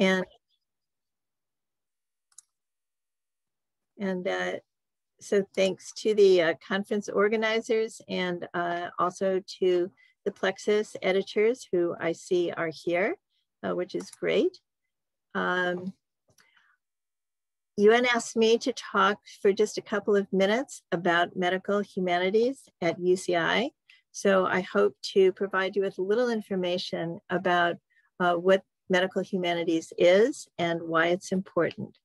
And, and uh, so thanks to the uh, conference organizers and uh, also to the Plexus editors who I see are here, uh, which is great. Um, Yuan asked me to talk for just a couple of minutes about medical humanities at UCI. So I hope to provide you with a little information about uh, what medical humanities is and why it's important.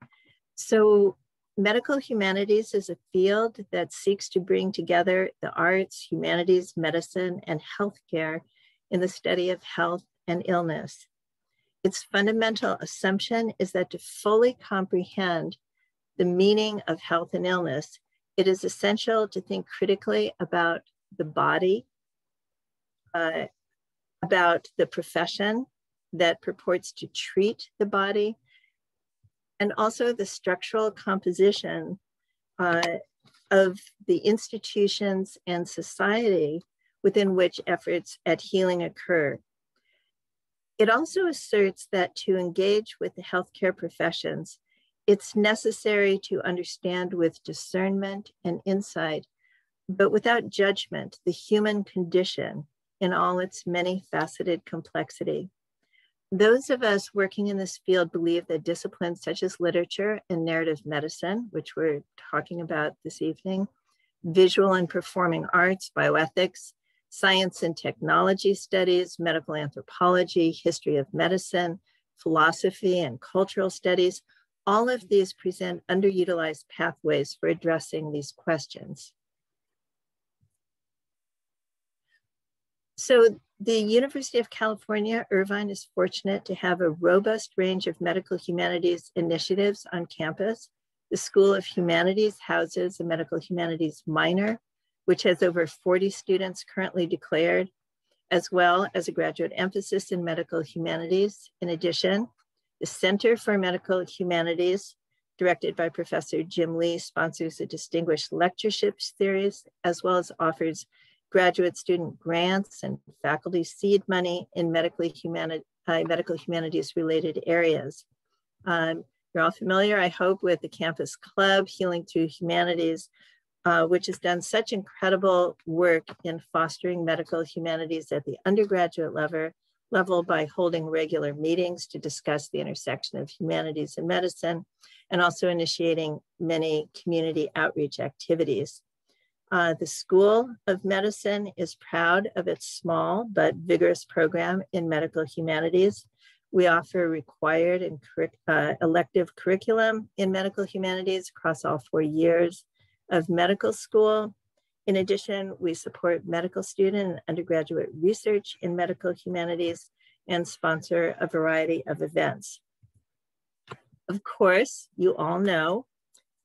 So medical humanities is a field that seeks to bring together the arts, humanities, medicine, and healthcare in the study of health and illness. Its fundamental assumption is that to fully comprehend the meaning of health and illness, it is essential to think critically about the body, uh, about the profession that purports to treat the body, and also the structural composition uh, of the institutions and society within which efforts at healing occur. It also asserts that to engage with the healthcare professions, it's necessary to understand with discernment and insight, but without judgment, the human condition in all its many faceted complexity. Those of us working in this field believe that disciplines such as literature and narrative medicine, which we're talking about this evening, visual and performing arts, bioethics, science and technology studies, medical anthropology, history of medicine, philosophy and cultural studies, all of these present underutilized pathways for addressing these questions. So the University of California, Irvine is fortunate to have a robust range of medical humanities initiatives on campus. The School of Humanities houses a medical humanities minor, which has over 40 students currently declared, as well as a graduate emphasis in medical humanities. In addition, the Center for Medical Humanities, directed by Professor Jim Lee, sponsors a distinguished lectureship series, as well as offers graduate student grants and faculty seed money in medically humani uh, medical humanities related areas. Um, you're all familiar, I hope, with the Campus Club, Healing Through Humanities, uh, which has done such incredible work in fostering medical humanities at the undergraduate level, level by holding regular meetings to discuss the intersection of humanities and medicine, and also initiating many community outreach activities. Uh, the School of Medicine is proud of its small but vigorous program in medical humanities. We offer required and uh, elective curriculum in medical humanities across all four years of medical school. In addition, we support medical student and undergraduate research in medical humanities and sponsor a variety of events. Of course, you all know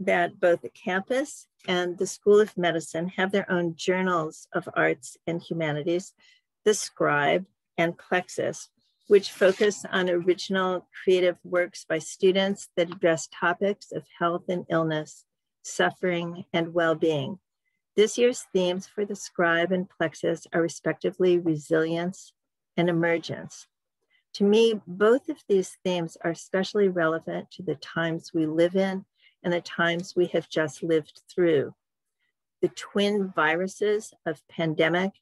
that both the campus and the School of Medicine have their own journals of arts and humanities, the Scribe and Plexus, which focus on original creative works by students that address topics of health and illness, suffering, and well-being. This year's themes for the Scribe and Plexus are respectively resilience and emergence. To me, both of these themes are especially relevant to the times we live in and the times we have just lived through. The twin viruses of pandemic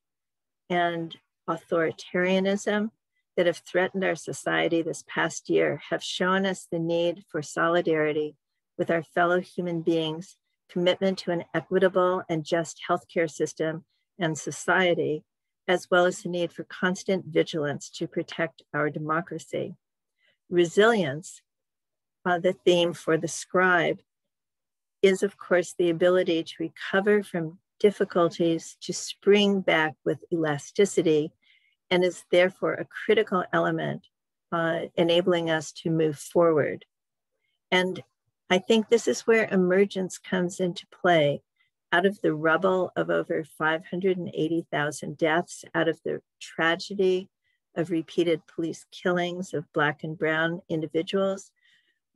and authoritarianism that have threatened our society this past year have shown us the need for solidarity with our fellow human beings, commitment to an equitable and just healthcare system and society, as well as the need for constant vigilance to protect our democracy. Resilience, uh, the theme for the scribe, is, of course, the ability to recover from difficulties to spring back with elasticity and is therefore a critical element uh, enabling us to move forward. And I think this is where emergence comes into play. Out of the rubble of over 580,000 deaths, out of the tragedy of repeated police killings of Black and Brown individuals,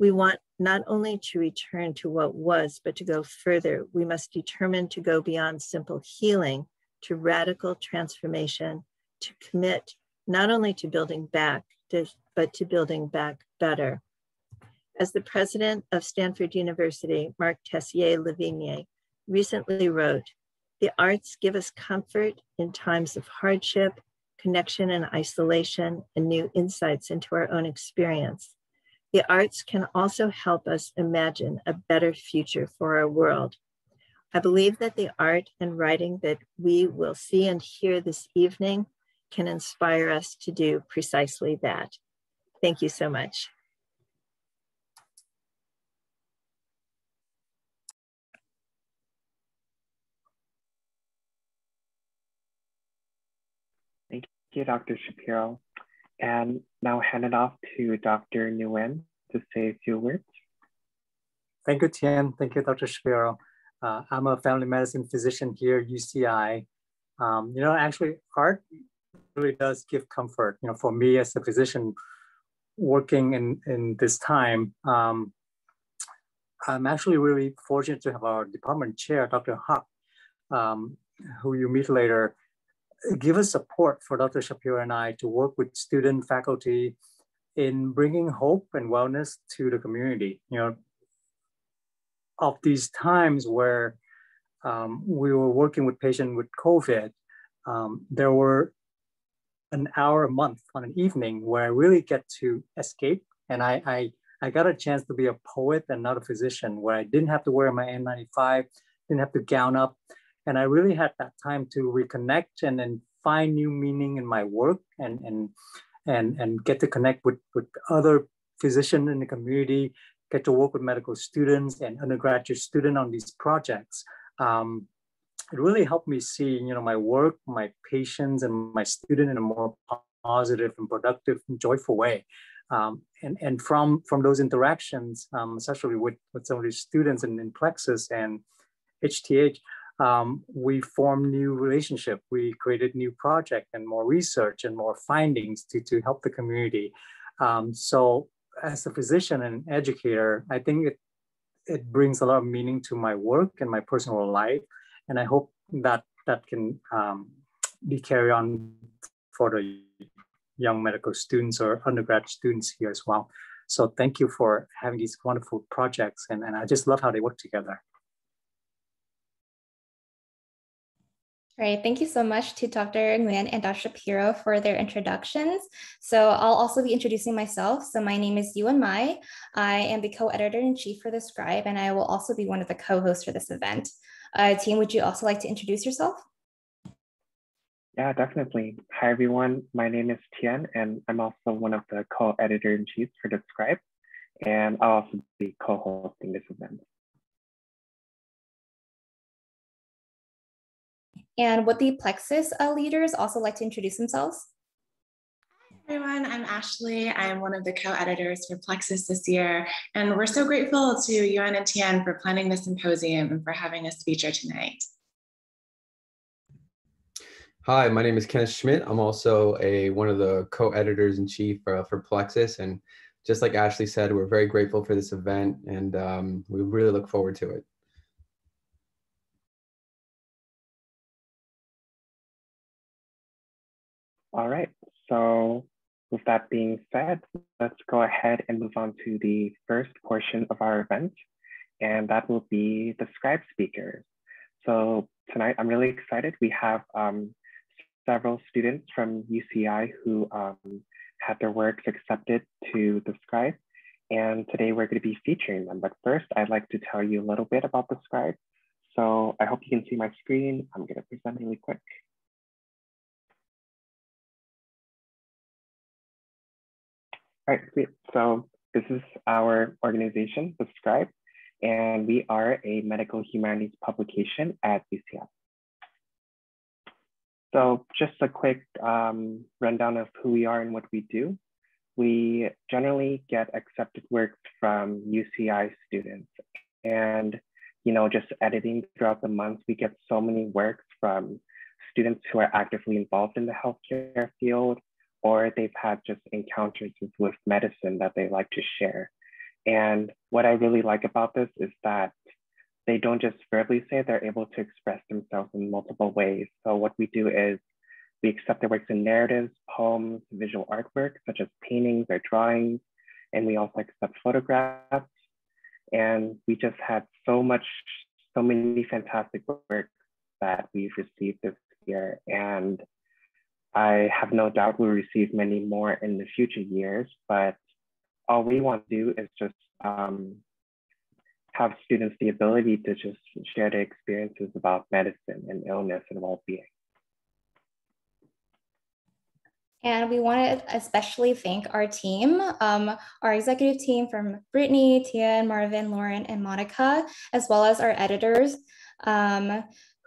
we want not only to return to what was, but to go further. We must determine to go beyond simple healing to radical transformation, to commit not only to building back to, but to building back better. As the president of Stanford University, Marc Tessier-Lavigne, recently wrote, the arts give us comfort in times of hardship, connection and isolation, and new insights into our own experience. The arts can also help us imagine a better future for our world. I believe that the art and writing that we will see and hear this evening can inspire us to do precisely that. Thank you so much. Thank you, Dr. Shapiro. And now hand it off to Dr. Nguyen to say a few words. Thank you, Tian. Thank you, Dr. Shapiro. Uh, I'm a family medicine physician here at UCI. Um, you know, actually, art really does give comfort. You know, for me as a physician working in, in this time, um, I'm actually really fortunate to have our department chair, Dr. Huck, um, who you meet later, give us support for Dr. Shapiro and I to work with student faculty in bringing hope and wellness to the community. You know, of these times where um, we were working with patients with COVID, um, there were an hour a month on an evening where I really get to escape. And I, I, I got a chance to be a poet and not a physician, where I didn't have to wear my N95, didn't have to gown up. And I really had that time to reconnect and then find new meaning in my work and, and, and, and get to connect with, with other physicians in the community, get to work with medical students and undergraduate students on these projects. Um, it really helped me see, you know, my work, my patients, and my student in a more positive and productive and joyful way. Um, and, and from, from those interactions, um, especially with, with some of these students in, in Plexus and HTH, um, we formed new relationship. We created new project and more research and more findings to, to help the community. Um, so as a physician and educator, I think it, it brings a lot of meaning to my work and my personal life. And I hope that that can um, be carried on for the young medical students or undergrad students here as well. So thank you for having these wonderful projects. And, and I just love how they work together. Great. Thank you so much to Dr. Nguyen and Dr. Shapiro for their introductions. So I'll also be introducing myself. So my name is Yuan Mai. I am the co-editor-in-chief for the Scribe, and I will also be one of the co-hosts for this event. Uh, Tian, would you also like to introduce yourself? Yeah, definitely. Hi, everyone. My name is Tian, and I'm also one of the co-editor-in-chiefs for the Scribe, and I'll also be co-hosting this event. And would the Plexus uh, leaders also like to introduce themselves? Hi everyone, I'm Ashley. I'm one of the co-editors for Plexus this year, and we're so grateful to Yuan and Tian for planning this symposium and for having us feature tonight. Hi, my name is Kenneth Schmidt. I'm also a one of the co-editors in chief uh, for Plexus, and just like Ashley said, we're very grateful for this event, and um, we really look forward to it. All right, so with that being said, let's go ahead and move on to the first portion of our event, and that will be the scribe speakers. So tonight, I'm really excited. We have um, several students from UCI who um, had their works accepted to the scribe, and today we're going to be featuring them. But first, I'd like to tell you a little bit about the scribe. So I hope you can see my screen. I'm going to present really quick. Great. So this is our organization, The Scribe, and we are a medical humanities publication at UCI. So just a quick um, rundown of who we are and what we do. We generally get accepted work from UCI students and you know, just editing throughout the month, we get so many works from students who are actively involved in the healthcare field, or they've had just encounters with medicine that they like to share. And what I really like about this is that they don't just verbally say, they're able to express themselves in multiple ways. So what we do is we accept their works in narratives, poems, visual artwork, such as paintings or drawings, and we also accept photographs. And we just had so much, so many fantastic works that we've received this year. And I have no doubt we'll receive many more in the future years, but all we want to do is just um, have students the ability to just share their experiences about medicine and illness and well-being. And we want to especially thank our team, um, our executive team from Brittany, Tian, Marvin, Lauren, and Monica, as well as our editors. Um,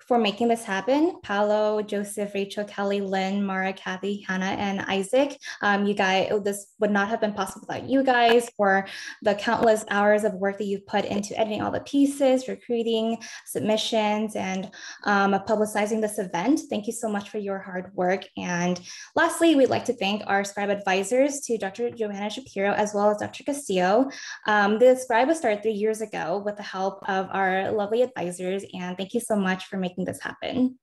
for making this happen. Paolo, Joseph, Rachel, Kelly, Lynn, Mara, Kathy, Hannah, and Isaac. Um, you guys, this would not have been possible without you guys for the countless hours of work that you've put into editing all the pieces, recruiting, submissions, and um, publicizing this event. Thank you so much for your hard work. And lastly, we'd like to thank our scribe advisors to Dr. Johanna Shapiro, as well as Dr. Castillo. Um, the scribe was started three years ago with the help of our lovely advisors. And thank you so much for making making this happen.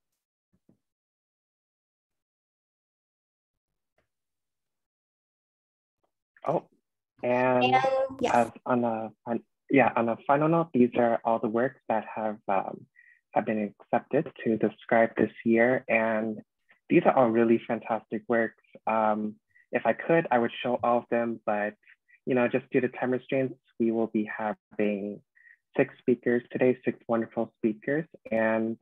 Oh, and, and yes. as on a on, yeah on a final note, these are all the works that have um, have been accepted to the scribe this year, and these are all really fantastic works. Um, if I could, I would show all of them, but you know, just due to time restraints, we will be having six speakers today, six wonderful speakers, and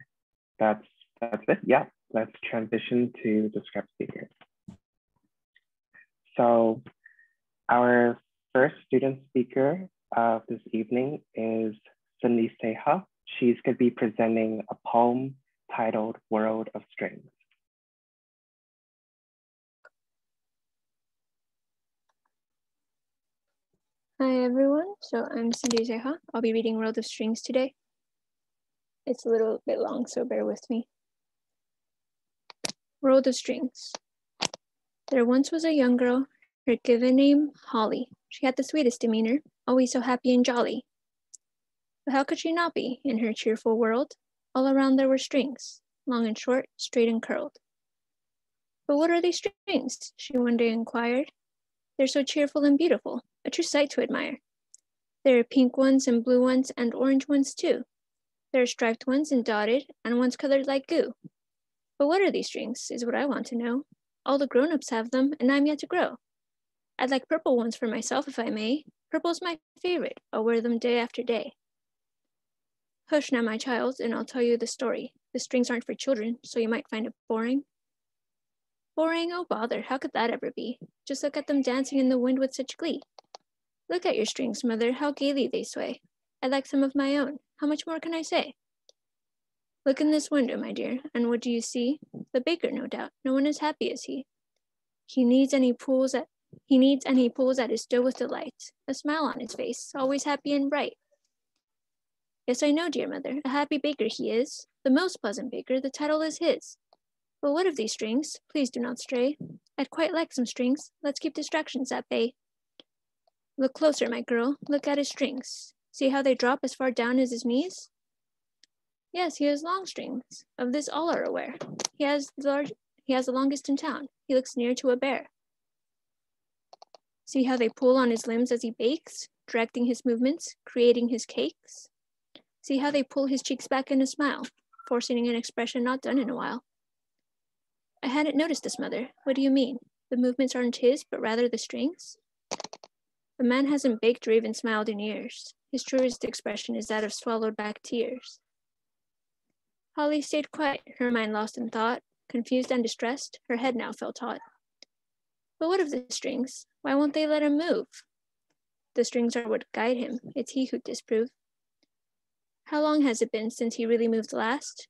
that's that's it. Yeah, let's transition to the scribe speakers. So our first student speaker of this evening is Cindy Seha. She's going to be presenting a poem titled World of Strings. Hi everyone, so I'm Cindy Zeha. I'll be reading World of Strings today. It's a little bit long, so bear with me. World of Strings. There once was a young girl, her given name Holly. She had the sweetest demeanor, always so happy and jolly. But how could she not be in her cheerful world? All around there were strings, long and short, straight and curled. But what are these strings? she one day inquired. They're so cheerful and beautiful, a true sight to admire. There are pink ones and blue ones and orange ones too. There are striped ones and dotted, and ones colored like goo. But what are these strings, is what I want to know. All the grown-ups have them, and I'm yet to grow. I'd like purple ones for myself, if I may. Purple's my favorite. I'll wear them day after day. Hush now, my child, and I'll tell you the story. The strings aren't for children, so you might find it boring. Boring? Oh, bother, how could that ever be? Just look at them dancing in the wind with such glee. Look at your strings, mother, how gaily they sway. I'd like some of my own. How much more can I say? Look in this window, my dear, and what do you see? The baker, no doubt. No one is happy as he. He needs and he pulls at he needs and he pulls at his dough with delight, a smile on his face, always happy and bright. Yes, I know, dear mother, a happy baker he is, the most pleasant baker, the title is his. But what of these strings? Please do not stray. I'd quite like some strings. Let's keep distractions at bay. Look closer, my girl. Look at his strings. See how they drop as far down as his knees? Yes, he has long strings. Of this all are aware. He has the large, he has the longest in town. He looks near to a bear. See how they pull on his limbs as he bakes, directing his movements, creating his cakes? See how they pull his cheeks back in a smile, forcing an expression not done in a while. I hadn't noticed this, mother. What do you mean? The movements aren't his, but rather the strings? The man hasn't baked or even smiled in years. His truest expression is that of swallowed back tears. Holly stayed quiet, her mind lost in thought. Confused and distressed, her head now felt hot. But what of the strings? Why won't they let him move? The strings are what guide him. It's he who disprove. How long has it been since he really moved last?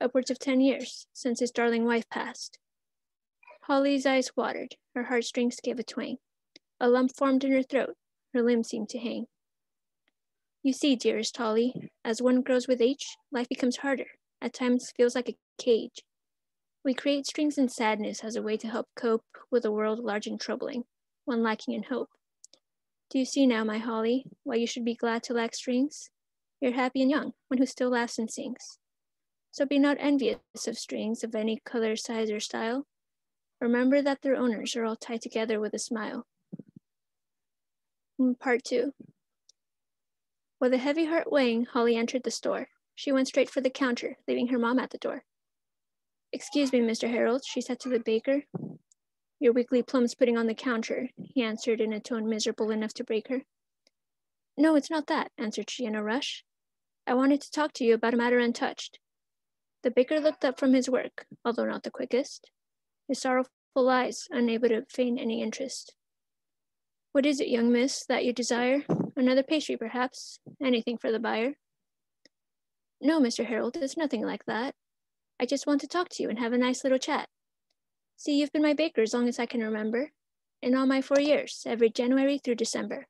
Upwards of ten years, since his darling wife passed. Holly's eyes watered, her heartstrings gave a twang. A lump formed in her throat, her limbs seemed to hang. You see, dearest Holly, as one grows with age, life becomes harder, at times feels like a cage. We create strings and sadness as a way to help cope with a world large and troubling, one lacking in hope. Do you see now, my Holly, why you should be glad to lack strings? You're happy and young, one who still laughs and sings. So be not envious of strings of any color, size, or style. Remember that their owners are all tied together with a smile. Mm, part two. With a heavy heart weighing, Holly entered the store. She went straight for the counter, leaving her mom at the door. Excuse me, Mr. Harold, she said to the baker. Your weekly plums pudding on the counter, he answered in a tone miserable enough to break her. No, it's not that, answered she in a rush. I wanted to talk to you about a matter untouched. The baker looked up from his work, although not the quickest, his sorrowful eyes unable to feign any interest. What is it, young miss, that you desire? Another pastry, perhaps? Anything for the buyer? No, Mr. Harold, it's nothing like that. I just want to talk to you and have a nice little chat. See, you've been my baker as long as I can remember. In all my four years, every January through December.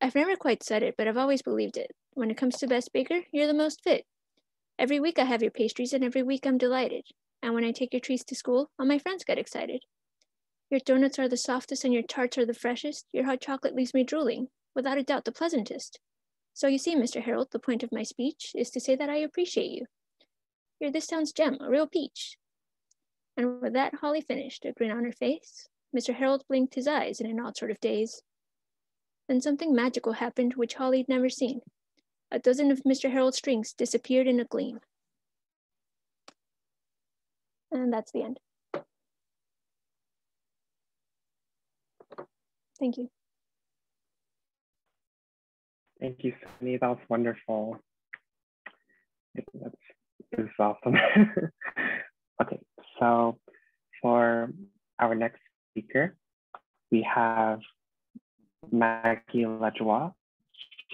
I've never quite said it, but I've always believed it. When it comes to best baker, you're the most fit. Every week I have your pastries, and every week I'm delighted. And when I take your treats to school, all my friends get excited. Your donuts are the softest and your tarts are the freshest. Your hot chocolate leaves me drooling, without a doubt the pleasantest. So you see, Mr. Harold, the point of my speech is to say that I appreciate you. You're this town's gem, a real peach. And with that, Holly finished, a grin on her face. Mr. Harold blinked his eyes in an odd sort of daze. Then something magical happened which Holly'd never seen. A dozen of Mr. Harold's strings disappeared in a gleam. And that's the end. Thank you. Thank you, Sunny. That was wonderful. That's, it was awesome. okay, so for our next speaker, we have Maggie Lajoie.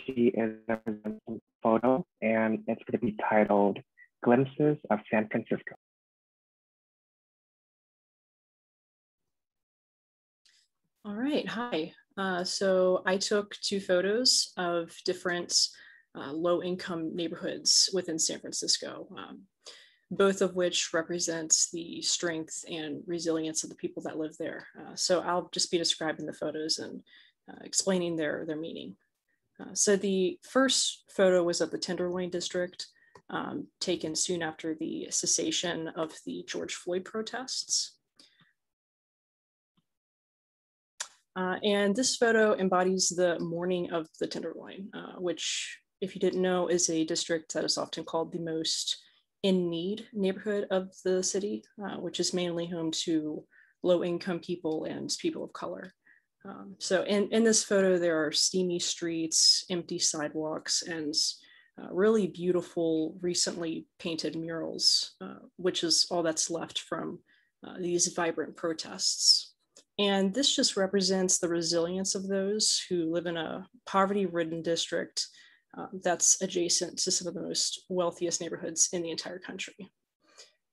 She is representing photo and it's going to be titled Glimpses of San Francisco. All right, hi. Uh, so I took two photos of different uh, low income neighborhoods within San Francisco, um, both of which represents the strength and resilience of the people that live there. Uh, so I'll just be describing the photos and uh, explaining their, their meaning. Uh, so the first photo was of the Tenderloin district, um, taken soon after the cessation of the George Floyd protests. Uh, and this photo embodies the mourning of the Tenderloin, uh, which, if you didn't know, is a district that is often called the most in need neighborhood of the city, uh, which is mainly home to low income people and people of color. Um, so in, in this photo, there are steamy streets, empty sidewalks, and uh, really beautiful, recently painted murals, uh, which is all that's left from uh, these vibrant protests. And this just represents the resilience of those who live in a poverty ridden district uh, that's adjacent to some of the most wealthiest neighborhoods in the entire country.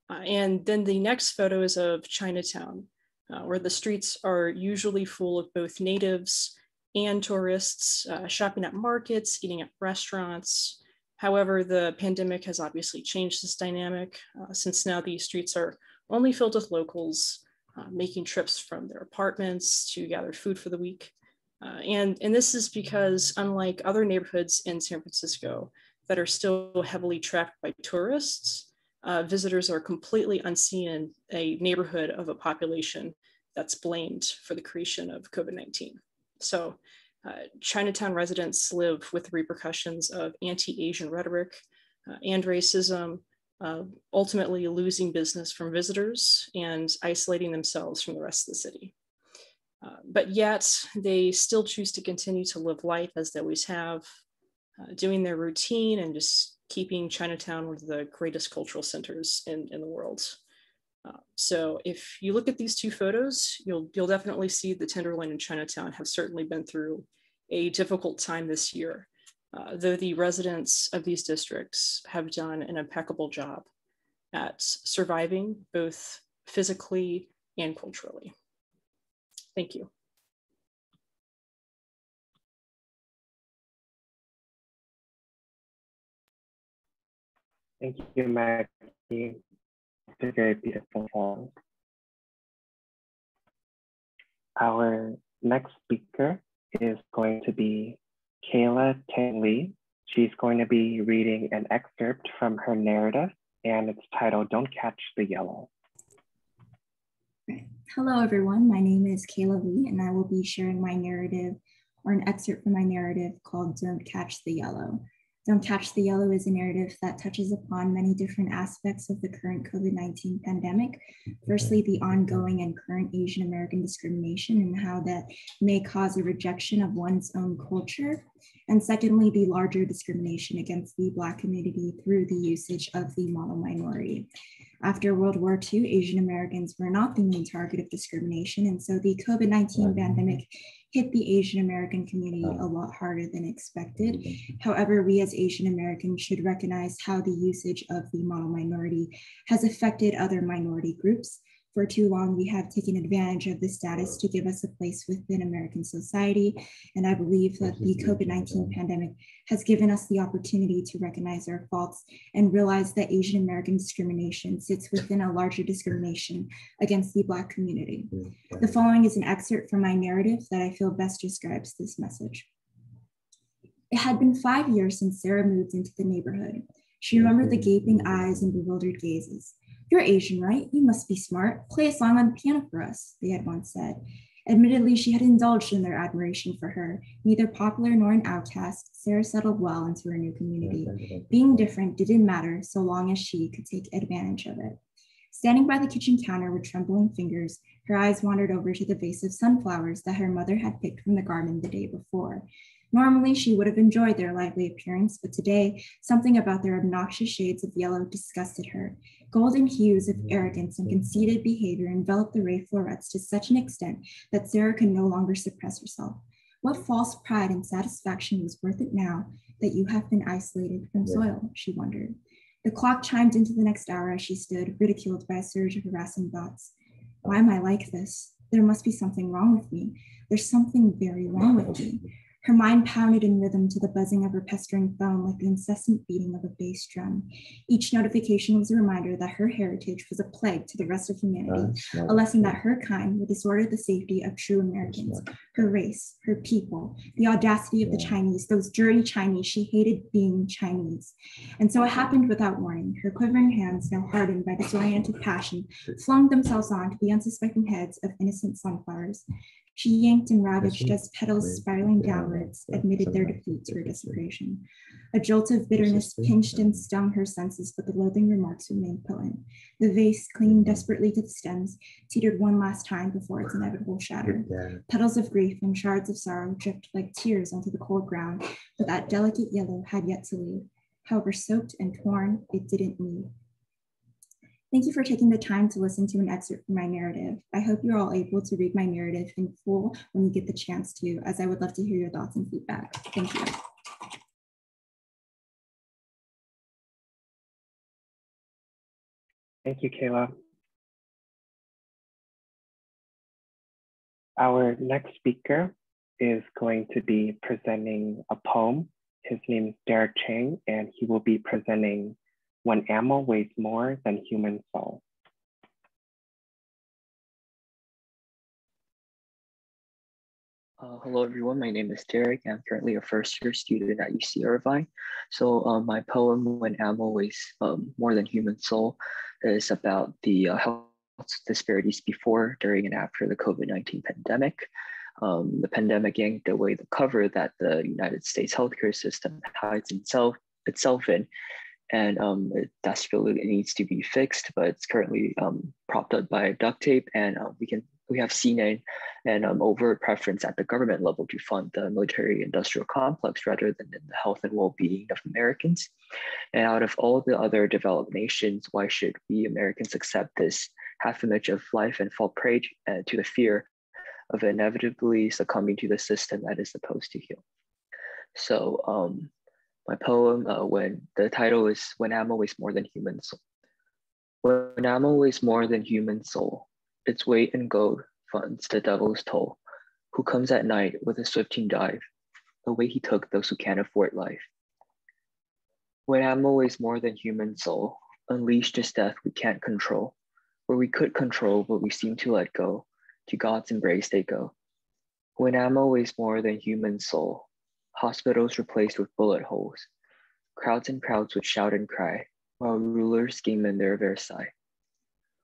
Uh, and then the next photo is of Chinatown, uh, where the streets are usually full of both natives and tourists uh, shopping at markets, eating at restaurants. However, the pandemic has obviously changed this dynamic uh, since now these streets are only filled with locals uh, making trips from their apartments to gather food for the week. Uh, and, and this is because unlike other neighborhoods in San Francisco that are still heavily trafficked by tourists, uh, visitors are completely unseen in a neighborhood of a population that's blamed for the creation of COVID-19. So uh, Chinatown residents live with the repercussions of anti-Asian rhetoric uh, and racism, uh, ultimately losing business from visitors and isolating themselves from the rest of the city. Uh, but yet they still choose to continue to live life as they always have, uh, doing their routine and just keeping Chinatown one of the greatest cultural centers in, in the world. Uh, so if you look at these two photos, you'll, you'll definitely see the Tenderloin and Chinatown have certainly been through a difficult time this year uh, though the residents of these districts have done an impeccable job at surviving both physically and culturally. Thank you. Thank you, Maggie. It's a very beautiful. Our next speaker is going to be Kayla Tan Lee. She's going to be reading an excerpt from her narrative and it's titled Don't Catch the Yellow. Hello, everyone. My name is Kayla Lee, and I will be sharing my narrative or an excerpt from my narrative called Don't Catch the Yellow. Don't Catch the Yellow is a narrative that touches upon many different aspects of the current COVID 19 pandemic. Firstly, the ongoing and current Asian American discrimination and how that may cause a rejection of one's own culture. And secondly, the larger discrimination against the Black community through the usage of the model minority. After World War II, Asian Americans were not the main target of discrimination. And so the COVID 19 pandemic hit the Asian American community a lot harder than expected. Mm-hmm. However, we as Asian Americans should recognize how the usage of the model minority has affected other minority groups for too long, we have taken advantage of this status to give us a place within American society. And I believe that the COVID 19 pandemic has given us the opportunity to recognize our faults and realize that Asian American discrimination sits within a larger discrimination against the Black community. The following is an excerpt from my narrative that I feel best describes this message. It had been five years since Sarah moved into the neighborhood. She remembered the gaping eyes and bewildered gazes. You're Asian, right? You must be smart. Play a song on the piano for us, they had once said. Admittedly, she had indulged in their admiration for her. Neither popular nor an outcast, Sarah settled well into her new community. Being different didn't matter so long as she could take advantage of it. Standing by the kitchen counter with trembling fingers, her eyes wandered over to the vase of sunflowers that her mother had picked from the garden the day before. Normally, she would have enjoyed their lively appearance, but today, something about their obnoxious shades of yellow disgusted her. Golden hues of arrogance and conceited behavior enveloped the ray florets to such an extent that Sarah could no longer suppress herself. What false pride and satisfaction was worth it now that you have been isolated from soil, she wondered. The clock chimed into the next hour as she stood, ridiculed by a surge of harassing thoughts. Why am I like this? There must be something wrong with me. There's something very wrong with me. Her mind pounded in rhythm to the buzzing of her pestering phone like the incessant beating of a bass drum. Each notification was a reminder that her heritage was a plague to the rest of humanity, a lesson that her kind would disorder the safety of true Americans, her race, her people, the audacity of the Chinese, those dirty Chinese. She hated being Chinese. And so it happened without warning. Her quivering hands, now hardened by disoriented passion, flung themselves onto the unsuspecting heads of innocent sunflowers. She yanked and ravaged as petals spiraling downwards admitted their defeat to her desperation. A jolt of bitterness pinched and stung her senses, but the loathing remarks remained potent. The vase, clinging desperately to the stems, teetered one last time before its inevitable shatter. Petals of grief and shards of sorrow dripped like tears onto the cold ground, but that delicate yellow had yet to leave. However soaked and torn, it didn't need. Thank you for taking the time to listen to an excerpt from my narrative. I hope you're all able to read my narrative in full when you get the chance to, as I would love to hear your thoughts and feedback. Thank you. Thank you, Kayla. Our next speaker is going to be presenting a poem. His name is Derek Chang, and he will be presenting when ammo weighs more than human soul. Uh, hello everyone, my name is Derek. I'm currently a first year student at UC Irvine. So um, my poem, When Ammo Weighs um, More Than Human Soul, is about the uh, health disparities before, during, and after the COVID-19 pandemic. Um, the pandemic yanked away the cover that the United States healthcare system hides itself, itself in and um, it desperately needs to be fixed, but it's currently um, propped up by duct tape, and uh, we can we have seen a, an um, overt preference at the government level to fund the military-industrial complex rather than the health and well-being of Americans. And out of all the other developed nations, why should we Americans accept this half image of life and fall prey to, uh, to the fear of inevitably succumbing to the system that is supposed to heal? So um, my poem uh, when the title is When Ammo Weighs More Than Human Soul. When ammo weighs more than human soul, its weight in gold funds the devil's toll, who comes at night with a swifting dive, the way he took those who can't afford life. When ammo weighs more than human soul, unleashed is death we can't control, where we could control but we seem to let go, to God's embrace they go. When ammo weighs more than human soul, hospitals replaced with bullet holes. Crowds and crowds would shout and cry while rulers scheme in their Versailles.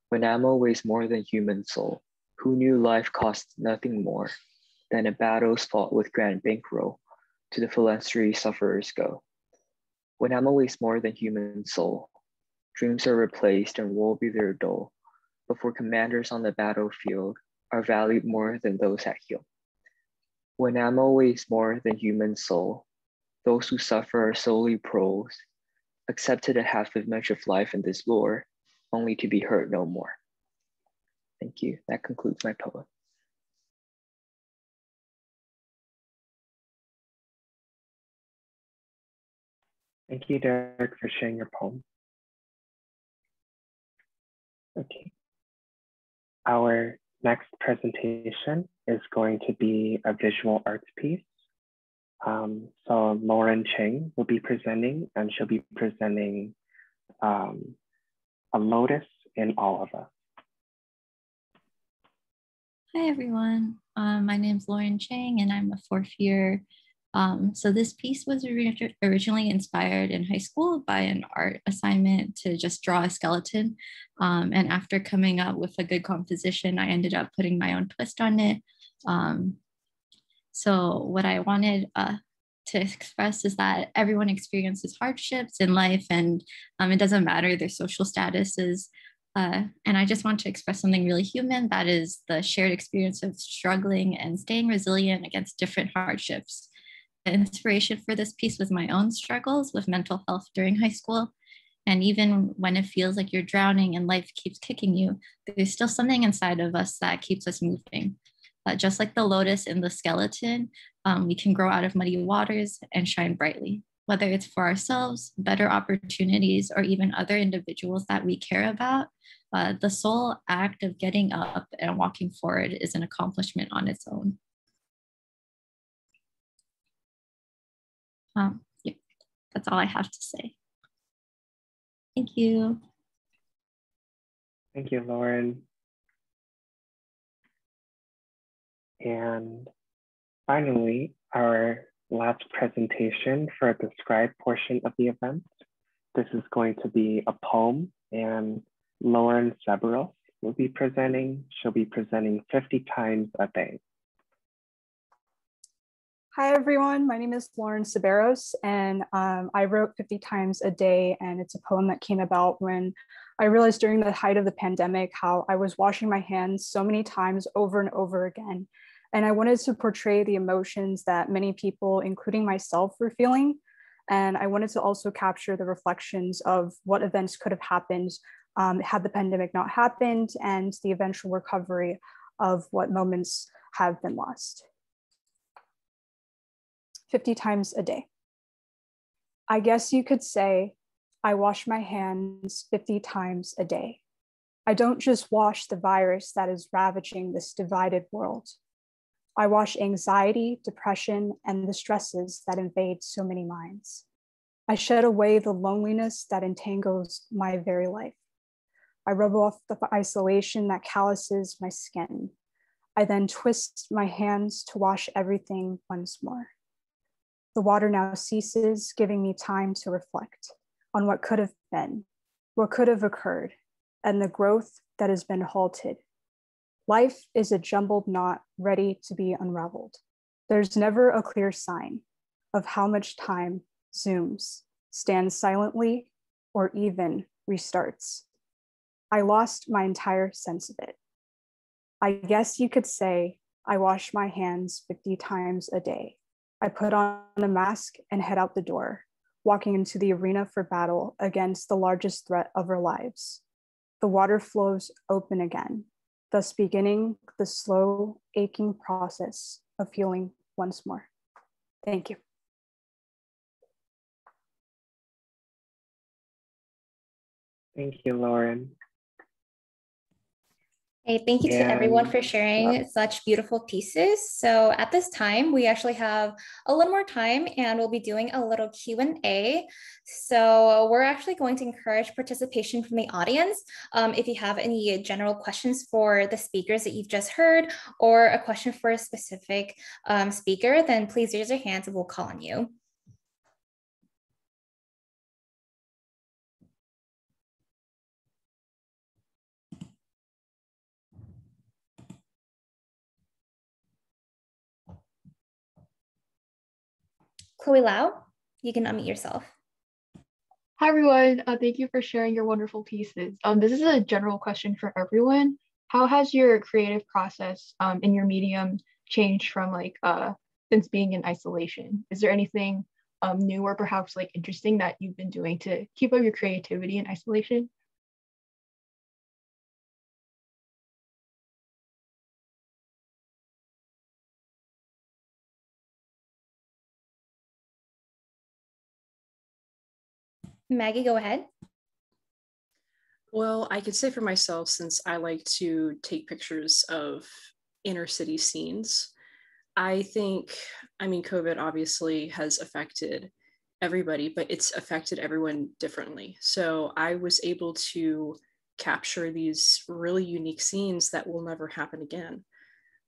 When ammo weighs more than human soul, who knew life costs nothing more than a battle's fought with grand bankroll to the phalanstery sufferers go. When ammo weighs more than human soul, dreams are replaced and will be their dole, before commanders on the battlefield are valued more than those at heel. When ammo weighs more than human soul, those who suffer are solely pros, accepted a half image of life in this lore, only to be hurt no more. Thank you. That concludes my poem. Thank you, Derek, for sharing your poem. Okay. Our next presentation is going to be a visual arts piece. Um, so Lauren Cheng will be presenting and she'll be presenting um, a lotus in all of us. Hi, everyone. Um, my name is Lauren Chang, and I'm a fourth year. Um, so this piece was originally inspired in high school by an art assignment to just draw a skeleton. Um, and after coming up with a good composition, I ended up putting my own twist on it. Um, so what I wanted uh, to express is that everyone experiences hardships in life and um, it doesn't matter their social statuses. Uh, and I just want to express something really human that is the shared experience of struggling and staying resilient against different hardships. The inspiration for this piece was my own struggles with mental health during high school. And even when it feels like you're drowning and life keeps kicking you, there's still something inside of us that keeps us moving. Uh, just like the lotus in the skeleton, um, we can grow out of muddy waters and shine brightly whether it's for ourselves, better opportunities, or even other individuals that we care about, uh, the sole act of getting up and walking forward is an accomplishment on its own. Um, yeah, that's all I have to say. Thank you. Thank you, Lauren. And finally, our last presentation for the scribe portion of the event. This is going to be a poem and Lauren Severos will be presenting. She'll be presenting 50 times a day. Hi everyone, my name is Lauren Saberos and um, I wrote 50 times a day and it's a poem that came about when I realized during the height of the pandemic how I was washing my hands so many times over and over again and I wanted to portray the emotions that many people, including myself, were feeling. And I wanted to also capture the reflections of what events could have happened um, had the pandemic not happened and the eventual recovery of what moments have been lost. 50 times a day. I guess you could say I wash my hands 50 times a day. I don't just wash the virus that is ravaging this divided world. I wash anxiety, depression, and the stresses that invade so many minds. I shed away the loneliness that entangles my very life. I rub off the isolation that calluses my skin. I then twist my hands to wash everything once more. The water now ceases, giving me time to reflect on what could have been, what could have occurred, and the growth that has been halted Life is a jumbled knot ready to be unraveled. There's never a clear sign of how much time zooms, stands silently, or even restarts. I lost my entire sense of it. I guess you could say I wash my hands 50 times a day. I put on a mask and head out the door, walking into the arena for battle against the largest threat of our lives. The water flows open again, thus beginning the slow, aching process of healing once more. Thank you. Thank you, Lauren. Hey, thank you to everyone for sharing such beautiful pieces. So at this time, we actually have a little more time and we'll be doing a little Q&A. So we're actually going to encourage participation from the audience. Um, if you have any general questions for the speakers that you've just heard or a question for a specific um, speaker, then please raise your hands and we'll call on you. Chloe Lau, you can unmute yourself. Hi, everyone. Uh, thank you for sharing your wonderful pieces. Um, this is a general question for everyone. How has your creative process um, in your medium changed from like uh, since being in isolation? Is there anything um, new or perhaps like interesting that you've been doing to keep up your creativity in isolation? Maggie, go ahead. Well, I could say for myself, since I like to take pictures of inner city scenes, I think, I mean, COVID obviously has affected everybody, but it's affected everyone differently. So I was able to capture these really unique scenes that will never happen again.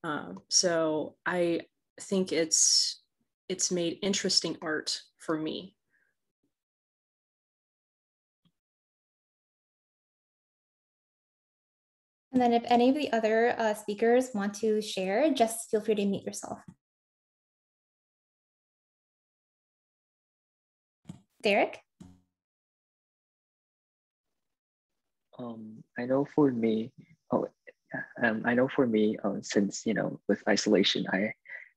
Um, so I think it's it's made interesting art for me And then if any of the other uh, speakers want to share, just feel free to mute yourself. Derek? Um, I know for me, oh, um, I know for me, um, since, you know, with isolation, I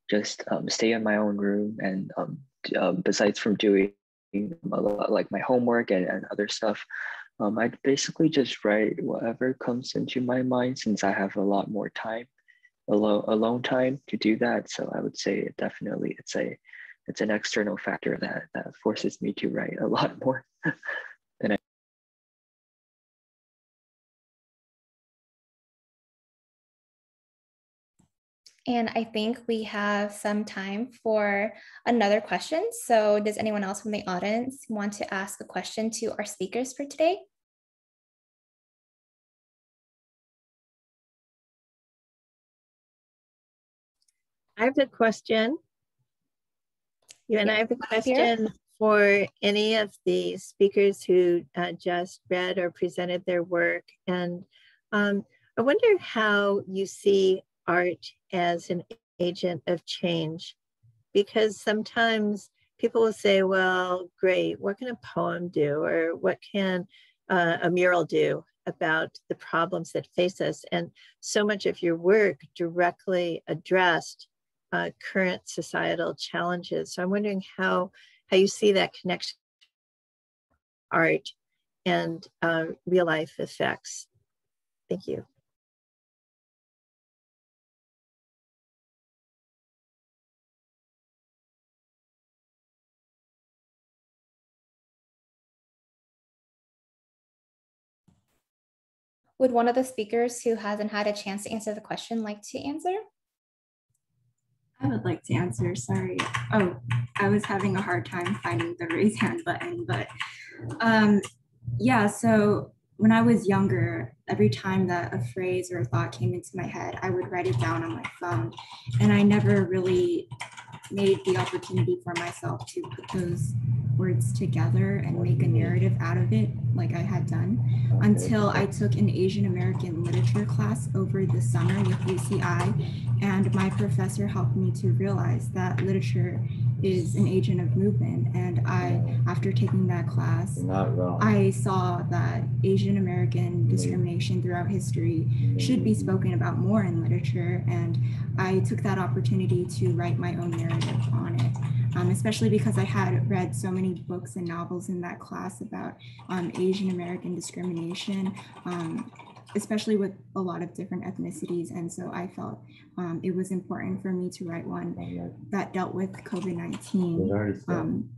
just um, stay in my own room and um, um, besides from doing a lot, like my homework and, and other stuff, um, I basically just write whatever comes into my mind since I have a lot more time, alone alone time to do that. So I would say it definitely it's a it's an external factor that that forces me to write a lot more than I. And I think we have some time for another question. So does anyone else from the audience want to ask a question to our speakers for today? I have a question. You and I have a question for any of the speakers who uh, just read or presented their work. And um, I wonder how you see art as an agent of change because sometimes people will say, well, great, what can a poem do? Or what can uh, a mural do about the problems that face us? And so much of your work directly addressed uh, current societal challenges. So I'm wondering how, how you see that connection art and uh, real life effects. Thank you. Would one of the speakers who hasn't had a chance to answer the question like to answer? I would like to answer, sorry. Oh, I was having a hard time finding the raise hand button, but um, yeah, so when I was younger, every time that a phrase or a thought came into my head, I would write it down on my phone. And I never really made the opportunity for myself to put those words together and make a narrative out of it like I had done until I took an Asian American literature class over the summer with UCI and my professor helped me to realize that literature is an agent of movement. And I after taking that class I saw that Asian American discrimination throughout history should be spoken about more in literature. And I took that opportunity to write my own narrative on it um, especially because I had read so many books and novels in that class about um, Asian American discrimination, um, especially with a lot of different ethnicities. And so I felt um, it was important for me to write one that dealt with COVID 19. Um,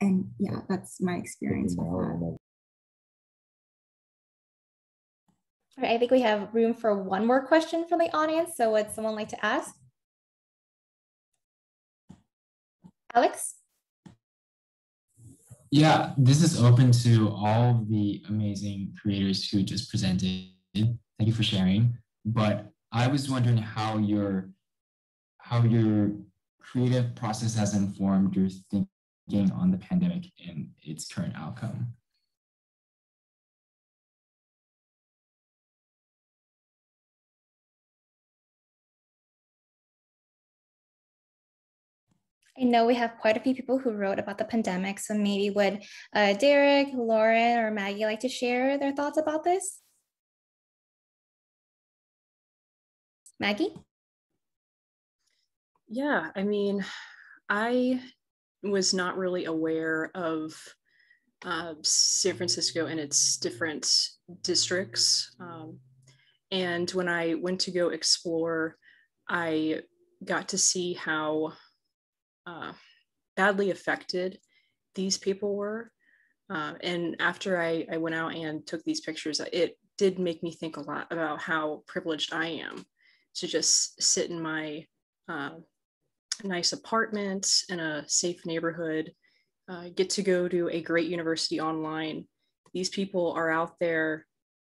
and yeah, that's my experience with that. All right, I think we have room for one more question from the audience. So would someone like to ask? Alex? Yeah, this is open to all the amazing creators who just presented. Thank you for sharing. But I was wondering how your how your creative process has informed your thinking on the pandemic and its current outcome. I know we have quite a few people who wrote about the pandemic, so maybe would uh, Derek, Lauren, or Maggie like to share their thoughts about this? Maggie? Yeah, I mean, I was not really aware of uh, San Francisco and its different districts. Um, and when I went to go explore, I got to see how uh, badly affected these people were. Uh, and after I, I went out and took these pictures, it did make me think a lot about how privileged I am to just sit in my uh, nice apartment in a safe neighborhood, uh, get to go to a great university online. These people are out there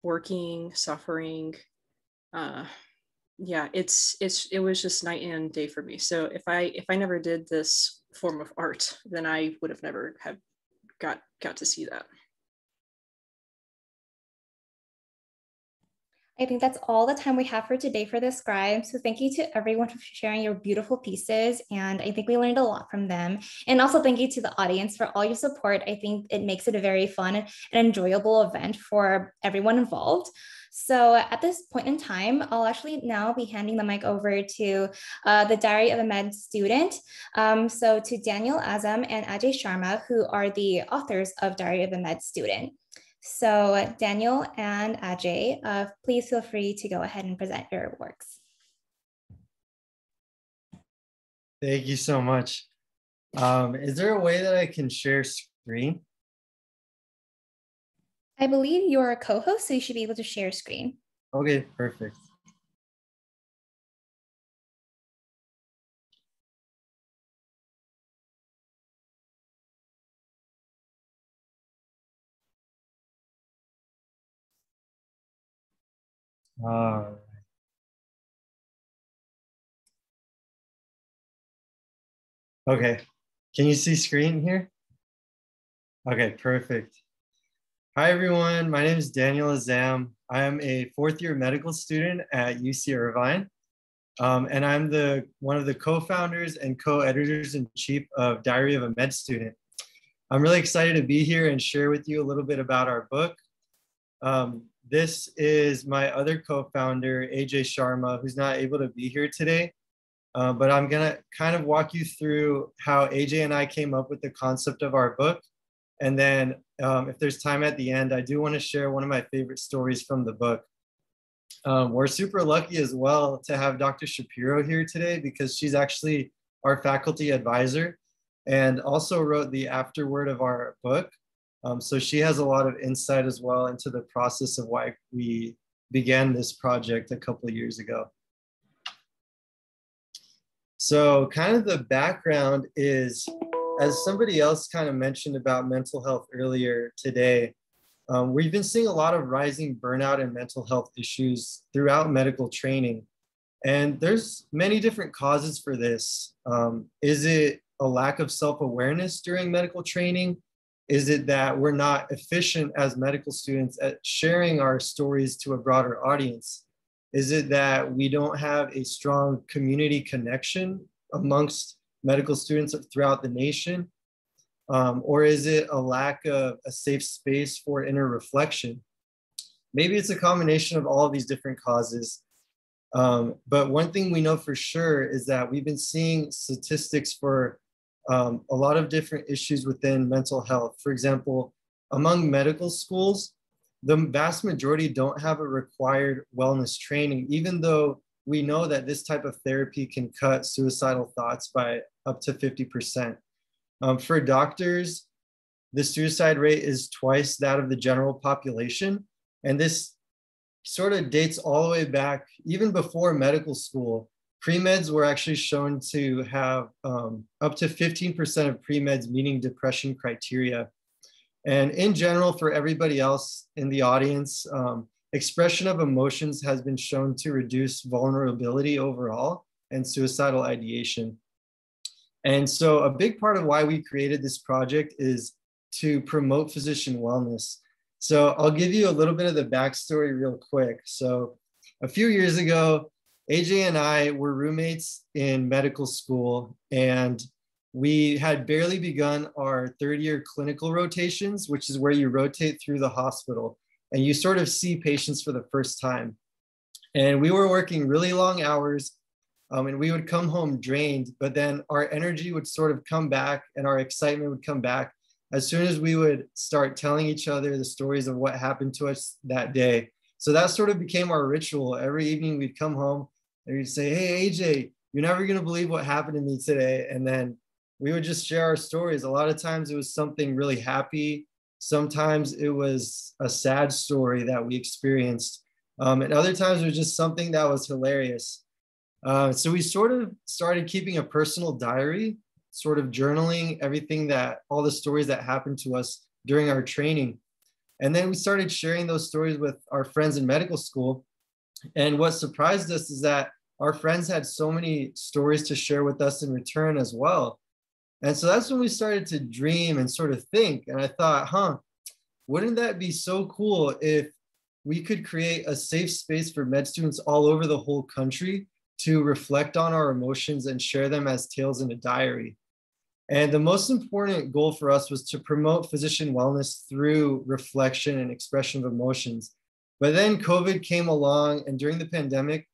working, suffering, uh, yeah, it's it's it was just night and day for me. So if I if I never did this form of art, then I would have never have got got to see that. I think that's all the time we have for today for the scribe. So thank you to everyone for sharing your beautiful pieces. And I think we learned a lot from them. And also thank you to the audience for all your support. I think it makes it a very fun and enjoyable event for everyone involved. So at this point in time, I'll actually now be handing the mic over to uh, the Diary of a Med student. Um, so to Daniel Azam and Ajay Sharma, who are the authors of Diary of a Med student. So Daniel and Ajay, uh, please feel free to go ahead and present your works. Thank you so much. Um, is there a way that I can share screen? I believe you're a co-host, so you should be able to share screen. Okay, perfect. All right. Okay, can you see screen here? Okay, perfect. Hi, everyone. My name is Daniel Azam. I am a fourth year medical student at UC Irvine. Um, and I'm the one of the co-founders and co-editors in chief of Diary of a Med Student. I'm really excited to be here and share with you a little bit about our book. Um, this is my other co-founder, AJ Sharma, who's not able to be here today. Uh, but I'm gonna kind of walk you through how AJ and I came up with the concept of our book and then um, if there's time at the end, I do want to share one of my favorite stories from the book. Um, we're super lucky as well to have Dr. Shapiro here today because she's actually our faculty advisor and also wrote the afterword of our book. Um, so she has a lot of insight as well into the process of why we began this project a couple of years ago. So kind of the background is as somebody else kind of mentioned about mental health earlier today, um, we've been seeing a lot of rising burnout and mental health issues throughout medical training. And there's many different causes for this. Um, is it a lack of self-awareness during medical training? Is it that we're not efficient as medical students at sharing our stories to a broader audience? Is it that we don't have a strong community connection amongst medical students throughout the nation? Um, or is it a lack of a safe space for inner reflection? Maybe it's a combination of all of these different causes. Um, but one thing we know for sure is that we've been seeing statistics for um, a lot of different issues within mental health. For example, among medical schools, the vast majority don't have a required wellness training, even though we know that this type of therapy can cut suicidal thoughts by up to 50%. Um, for doctors, the suicide rate is twice that of the general population. And this sort of dates all the way back, even before medical school. Pre-meds were actually shown to have um, up to 15% of pre-meds meeting depression criteria. And in general, for everybody else in the audience, um, expression of emotions has been shown to reduce vulnerability overall and suicidal ideation. And so a big part of why we created this project is to promote physician wellness. So I'll give you a little bit of the backstory real quick. So a few years ago, AJ and I were roommates in medical school and we had barely begun our third year clinical rotations, which is where you rotate through the hospital and you sort of see patients for the first time. And we were working really long hours um, and we would come home drained, but then our energy would sort of come back and our excitement would come back as soon as we would start telling each other the stories of what happened to us that day. So that sort of became our ritual. Every evening we'd come home and we'd say, Hey, AJ, you're never going to believe what happened to me today. And then we would just share our stories. A lot of times it was something really happy. Sometimes it was a sad story that we experienced. Um, and other times it was just something that was hilarious. Uh, so we sort of started keeping a personal diary, sort of journaling everything that all the stories that happened to us during our training. And then we started sharing those stories with our friends in medical school. And what surprised us is that our friends had so many stories to share with us in return as well. And so that's when we started to dream and sort of think. And I thought, huh, wouldn't that be so cool if we could create a safe space for med students all over the whole country to reflect on our emotions and share them as tales in a diary. And the most important goal for us was to promote physician wellness through reflection and expression of emotions. But then COVID came along, and during the pandemic,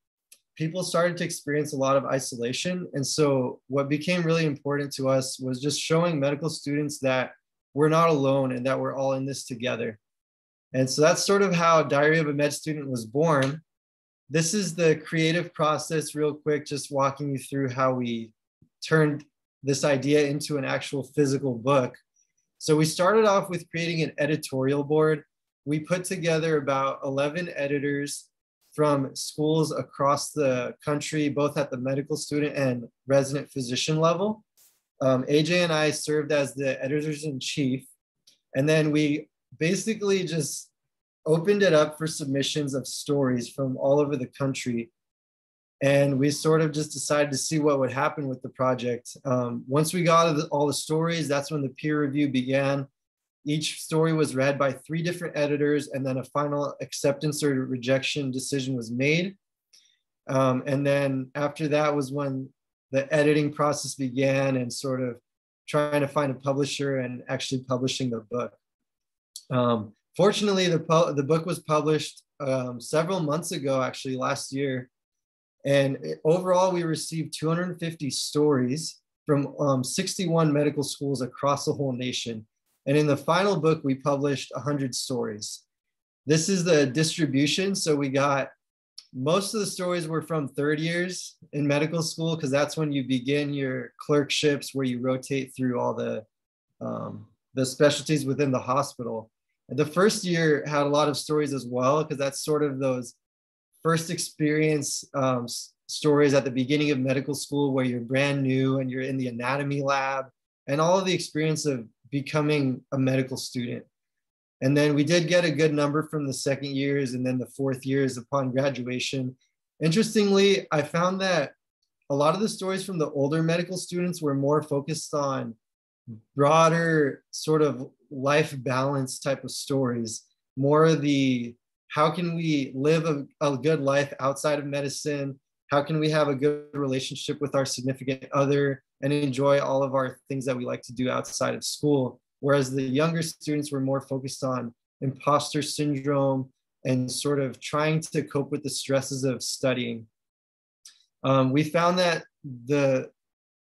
people started to experience a lot of isolation. And so, what became really important to us was just showing medical students that we're not alone and that we're all in this together. And so, that's sort of how Diary of a Med Student was born. This is the creative process, real quick, just walking you through how we turned this idea into an actual physical book. So, we started off with creating an editorial board. We put together about 11 editors from schools across the country, both at the medical student and resident physician level. Um, AJ and I served as the editors in chief. And then we basically just opened it up for submissions of stories from all over the country. And we sort of just decided to see what would happen with the project. Um, once we got all the stories, that's when the peer review began. Each story was read by three different editors, and then a final acceptance or rejection decision was made. Um, and then after that was when the editing process began and sort of trying to find a publisher and actually publishing the book. Um, fortunately, the, the book was published um, several months ago, actually last year. And overall, we received 250 stories from um, 61 medical schools across the whole nation. And in the final book, we published 100 stories. This is the distribution. So we got most of the stories were from third years in medical school because that's when you begin your clerkships where you rotate through all the um, the specialties within the hospital. And the first year had a lot of stories as well because that's sort of those first experience um, stories at the beginning of medical school where you're brand new and you're in the anatomy lab and all of the experience of becoming a medical student. And then we did get a good number from the second years and then the fourth years upon graduation. Interestingly, I found that a lot of the stories from the older medical students were more focused on broader sort of life balance type of stories, more of the how can we live a, a good life outside of medicine? How can we have a good relationship with our significant other? and enjoy all of our things that we like to do outside of school. Whereas the younger students were more focused on imposter syndrome and sort of trying to cope with the stresses of studying. Um, we found that the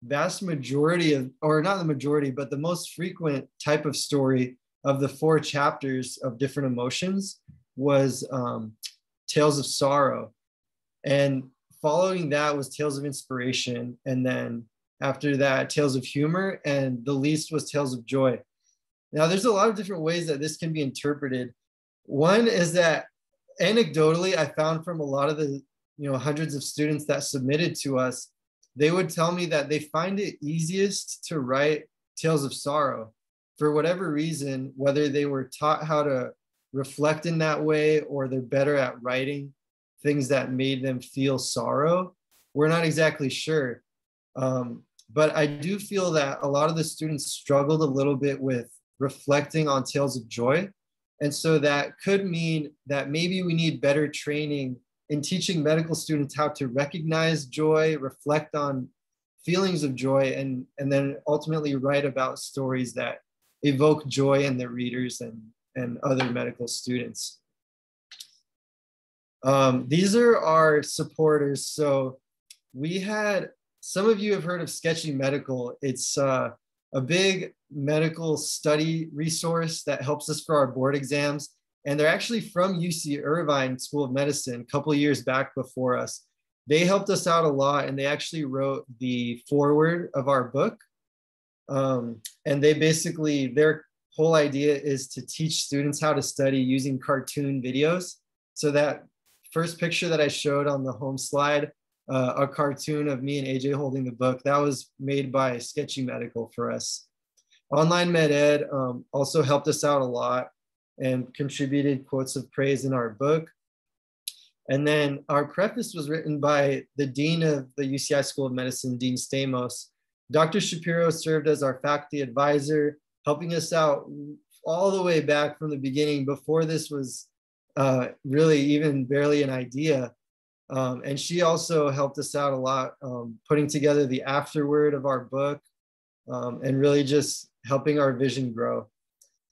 vast majority of, or not the majority, but the most frequent type of story of the four chapters of different emotions was um, Tales of Sorrow. And following that was Tales of Inspiration. And then after that, Tales of Humor, and the least was Tales of Joy. Now, there's a lot of different ways that this can be interpreted. One is that anecdotally, I found from a lot of the you know hundreds of students that submitted to us, they would tell me that they find it easiest to write tales of sorrow for whatever reason, whether they were taught how to reflect in that way or they're better at writing things that made them feel sorrow. We're not exactly sure. Um, but I do feel that a lot of the students struggled a little bit with reflecting on tales of joy. And so that could mean that maybe we need better training in teaching medical students how to recognize joy, reflect on feelings of joy and, and then ultimately write about stories that evoke joy in their readers and, and other medical students. Um, these are our supporters. So we had, some of you have heard of Sketchy Medical. It's uh, a big medical study resource that helps us for our board exams. And they're actually from UC Irvine School of Medicine a couple years back before us. They helped us out a lot and they actually wrote the foreword of our book. Um, and they basically, their whole idea is to teach students how to study using cartoon videos. So that first picture that I showed on the home slide, uh, a cartoon of me and AJ holding the book, that was made by Sketchy Medical for us. Online Med Ed um, also helped us out a lot and contributed quotes of praise in our book. And then our preface was written by the Dean of the UCI School of Medicine, Dean Stamos. Dr. Shapiro served as our faculty advisor, helping us out all the way back from the beginning before this was uh, really even barely an idea. Um, and she also helped us out a lot, um, putting together the afterword of our book um, and really just helping our vision grow.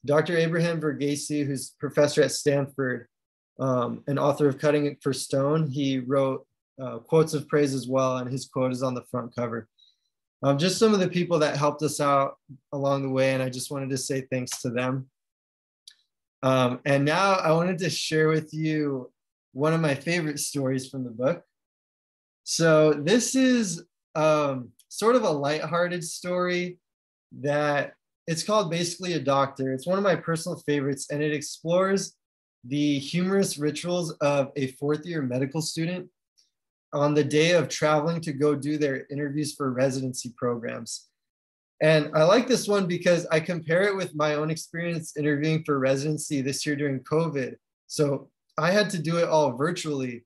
Dr. Abraham Verghese, who's professor at Stanford um, and author of Cutting It for Stone, he wrote uh, quotes of praise as well, and his quote is on the front cover. Um, just some of the people that helped us out along the way, and I just wanted to say thanks to them. Um, and now I wanted to share with you one of my favorite stories from the book. So this is um, sort of a lighthearted story that it's called basically a doctor. It's one of my personal favorites, and it explores the humorous rituals of a fourth year medical student on the day of traveling to go do their interviews for residency programs. And I like this one because I compare it with my own experience interviewing for residency this year during COVID. So I had to do it all virtually.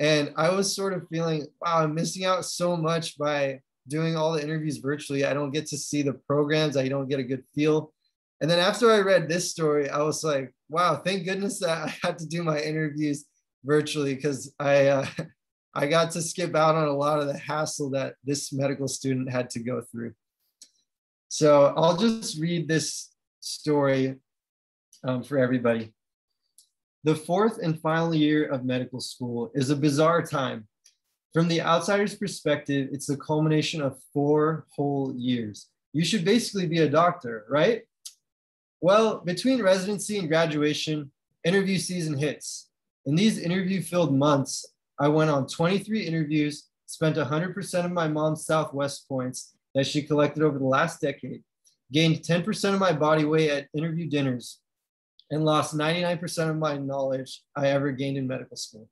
And I was sort of feeling, wow, I'm missing out so much by doing all the interviews virtually. I don't get to see the programs, I don't get a good feel. And then after I read this story, I was like, wow, thank goodness that I had to do my interviews virtually because I uh, I got to skip out on a lot of the hassle that this medical student had to go through. So I'll just read this story um, for everybody. The fourth and final year of medical school is a bizarre time. From the outsider's perspective, it's the culmination of four whole years. You should basically be a doctor, right? Well, between residency and graduation, interview season hits. In these interview filled months, I went on 23 interviews, spent 100% of my mom's Southwest points that she collected over the last decade, gained 10% of my body weight at interview dinners, and lost 99% of my knowledge I ever gained in medical school.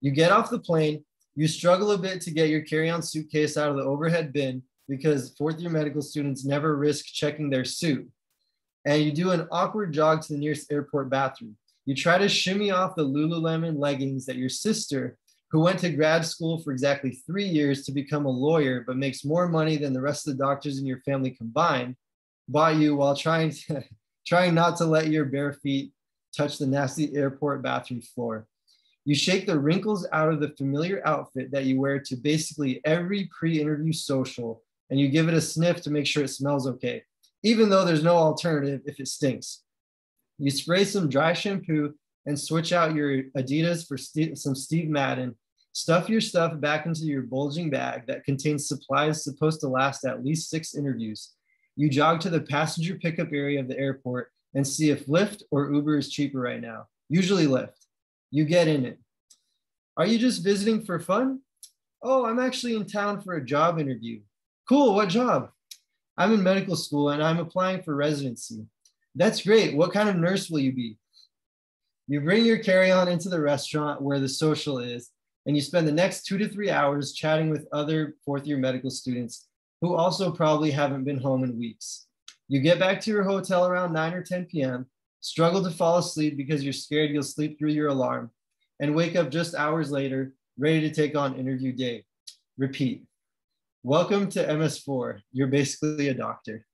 You get off the plane, you struggle a bit to get your carry on suitcase out of the overhead bin because fourth year medical students never risk checking their suit. And you do an awkward jog to the nearest airport bathroom. You try to shimmy off the Lululemon leggings that your sister, who went to grad school for exactly three years to become a lawyer, but makes more money than the rest of the doctors in your family combined, bought you while trying to trying not to let your bare feet touch the nasty airport bathroom floor. You shake the wrinkles out of the familiar outfit that you wear to basically every pre-interview social, and you give it a sniff to make sure it smells okay, even though there's no alternative if it stinks. You spray some dry shampoo and switch out your Adidas for Steve, some Steve Madden. Stuff your stuff back into your bulging bag that contains supplies supposed to last at least six interviews. You jog to the passenger pickup area of the airport and see if Lyft or Uber is cheaper right now. Usually Lyft. You get in it. Are you just visiting for fun? Oh, I'm actually in town for a job interview. Cool, what job? I'm in medical school and I'm applying for residency. That's great. What kind of nurse will you be? You bring your carry on into the restaurant where the social is, and you spend the next two to three hours chatting with other fourth year medical students who also probably haven't been home in weeks. You get back to your hotel around 9 or 10 p.m., struggle to fall asleep because you're scared you'll sleep through your alarm, and wake up just hours later, ready to take on interview day. Repeat. Welcome to MS4. You're basically a doctor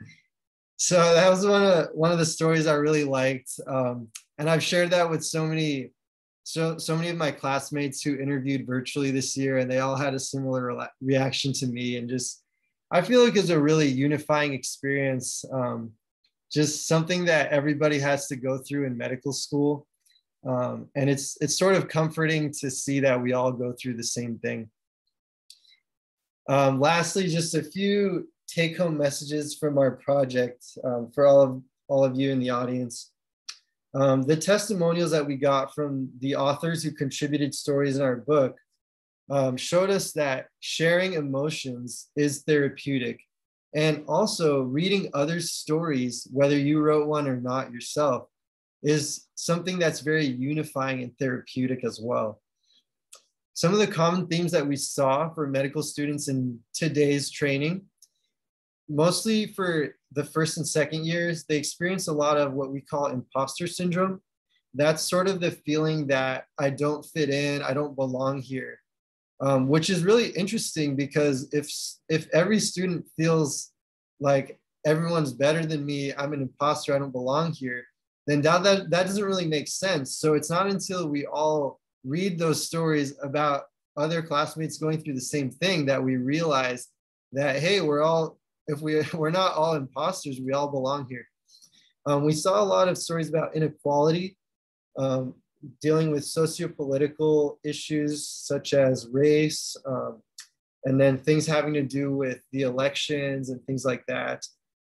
so that was one of one of the stories I really liked, um, and I've shared that with so many so so many of my classmates who interviewed virtually this year, and they all had a similar re- reaction to me, and just I feel like it's a really unifying experience. Um, just something that everybody has to go through in medical school, um, and it's it's sort of comforting to see that we all go through the same thing. Um, lastly, just a few take-home messages from our project um, for all of all of you in the audience. Um, the testimonials that we got from the authors who contributed stories in our book um, showed us that sharing emotions is therapeutic. And also, reading others' stories, whether you wrote one or not yourself, is something that's very unifying and therapeutic as well. Some of the common themes that we saw for medical students in today's training mostly for the first and second years, they experience a lot of what we call imposter syndrome. That's sort of the feeling that I don't fit in, I don't belong here, um, which is really interesting because if if every student feels like everyone's better than me, I'm an imposter, I don't belong here, then that, that, that doesn't really make sense. So it's not until we all read those stories about other classmates going through the same thing that we realize that, hey, we're all if we we're not all imposters, we all belong here. Um, we saw a lot of stories about inequality, um, dealing with sociopolitical issues such as race, um, and then things having to do with the elections and things like that.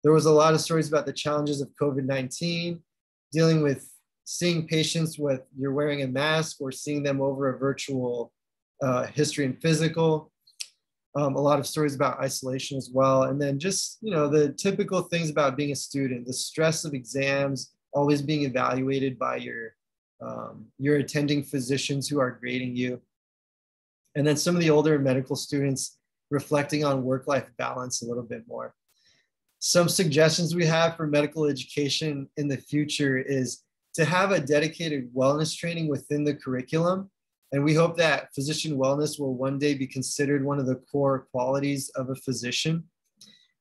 There was a lot of stories about the challenges of COVID-19, dealing with seeing patients with you're wearing a mask or seeing them over a virtual uh, history and physical um, a lot of stories about isolation as well. And then just, you know, the typical things about being a student, the stress of exams, always being evaluated by your, um, your attending physicians who are grading you. And then some of the older medical students reflecting on work-life balance a little bit more. Some suggestions we have for medical education in the future is to have a dedicated wellness training within the curriculum and we hope that physician wellness will one day be considered one of the core qualities of a physician.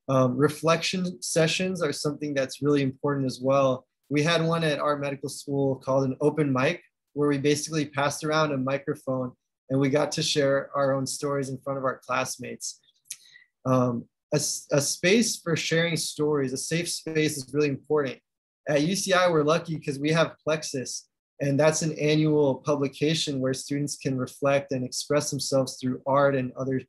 Um, reflection sessions are something that's really important as well. We had one at our medical school called an open mic, where we basically passed around a microphone and we got to share our own stories in front of our classmates. Um, a, a space for sharing stories, a safe space is really important. At UCI, we're lucky because we have Plexus, and that's an annual publication where students can reflect and express themselves through art and other,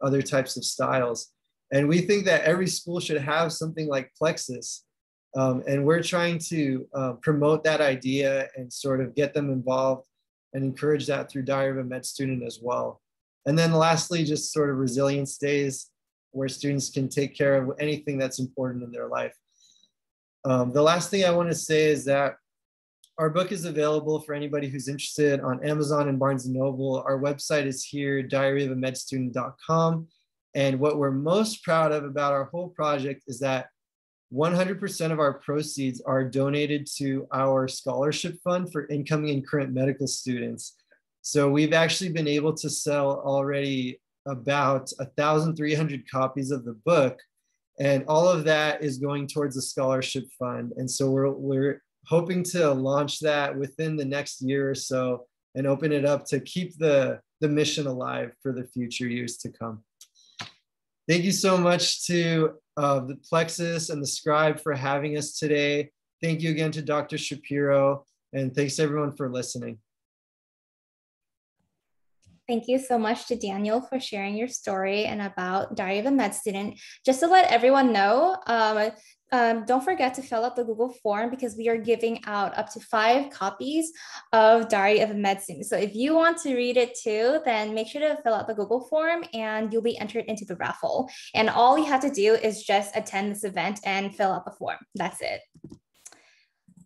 other types of styles. And we think that every school should have something like Plexus. Um, and we're trying to uh, promote that idea and sort of get them involved and encourage that through Diary of a Med Student as well. And then lastly, just sort of resilience days where students can take care of anything that's important in their life. Um, the last thing I want to say is that our book is available for anybody who's interested on Amazon and Barnes & Noble. Our website is here, diaryofamedstudent.com. And what we're most proud of about our whole project is that 100% of our proceeds are donated to our scholarship fund for incoming and current medical students. So we've actually been able to sell already about 1,300 copies of the book. And all of that is going towards the scholarship fund. And so we're, we're hoping to launch that within the next year or so and open it up to keep the, the mission alive for the future years to come. Thank you so much to uh, the Plexus and the Scribe for having us today. Thank you again to Dr. Shapiro, and thanks everyone for listening. Thank you so much to Daniel for sharing your story and about Diary of a Med Student. Just to let everyone know, um, um, don't forget to fill out the Google form because we are giving out up to five copies of Diary of a Med Student. So if you want to read it too, then make sure to fill out the Google form and you'll be entered into the raffle. And all you have to do is just attend this event and fill out the form. That's it.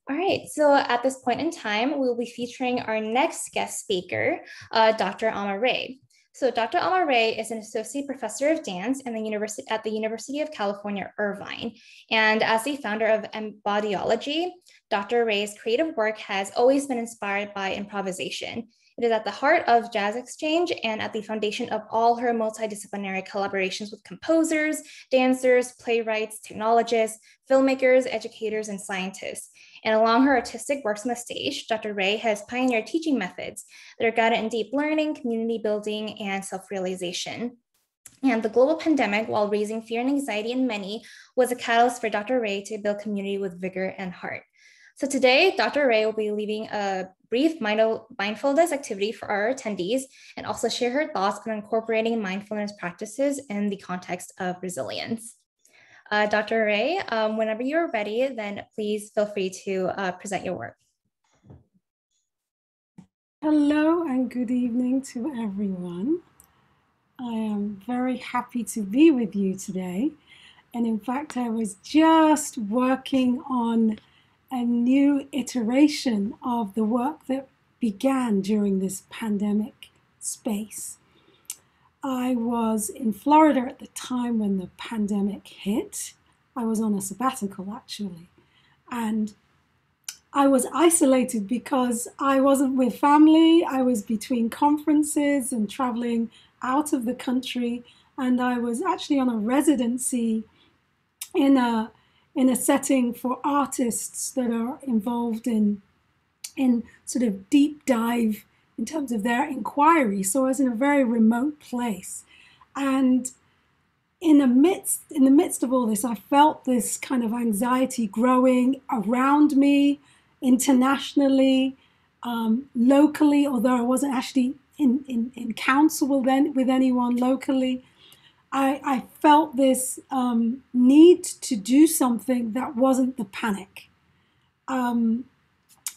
All right, so at this point in time, we'll be featuring our next guest speaker, uh, Dr. Ama Wray. So Dr. Ama Wray is an associate professor of dance the university, at the University of California, Irvine. And as the founder of Embodiology, Dr. Wray's creative work has always been inspired by improvisation. It is at the heart of JazzXchange and at the foundation of all her multidisciplinary collaborations with composers, dancers, playwrights, technologists, filmmakers, educators, and scientists. And along her artistic works on the stage, Dr. Wray has pioneered teaching methods that are guided in deep learning, community building, and self-realization. And the global pandemic, while raising fear and anxiety in many, was a catalyst for Dr. Wray to build community with vigor and heart. So today, Dr. Wray will be leaving a brief mindfulness activity for our attendees and also share her thoughts on incorporating mindfulness practices in the context of resilience. Uh, Dr. Wray, um, whenever you're ready, then please feel free to uh, present your work. Hello and good evening to everyone. I am very happy to be with you today. And in fact, I was just working on a new iteration of the work that began during this pandemic space. I was in Florida at the time when the pandemic hit. I was on a sabbatical actually. And I was isolated because I wasn't with family. I was between conferences and traveling out of the country. And I was actually on a residency in a in a setting for artists that are involved in in sort of deep dive in terms of their inquiry. So I was in a very remote place. And in the midst in the midst of all this, I felt this kind of anxiety growing around me, internationally, um, locally, although I wasn't actually in, in, in counsel with, with anyone locally. I, I felt this um, need to do something that wasn't the panic. Um,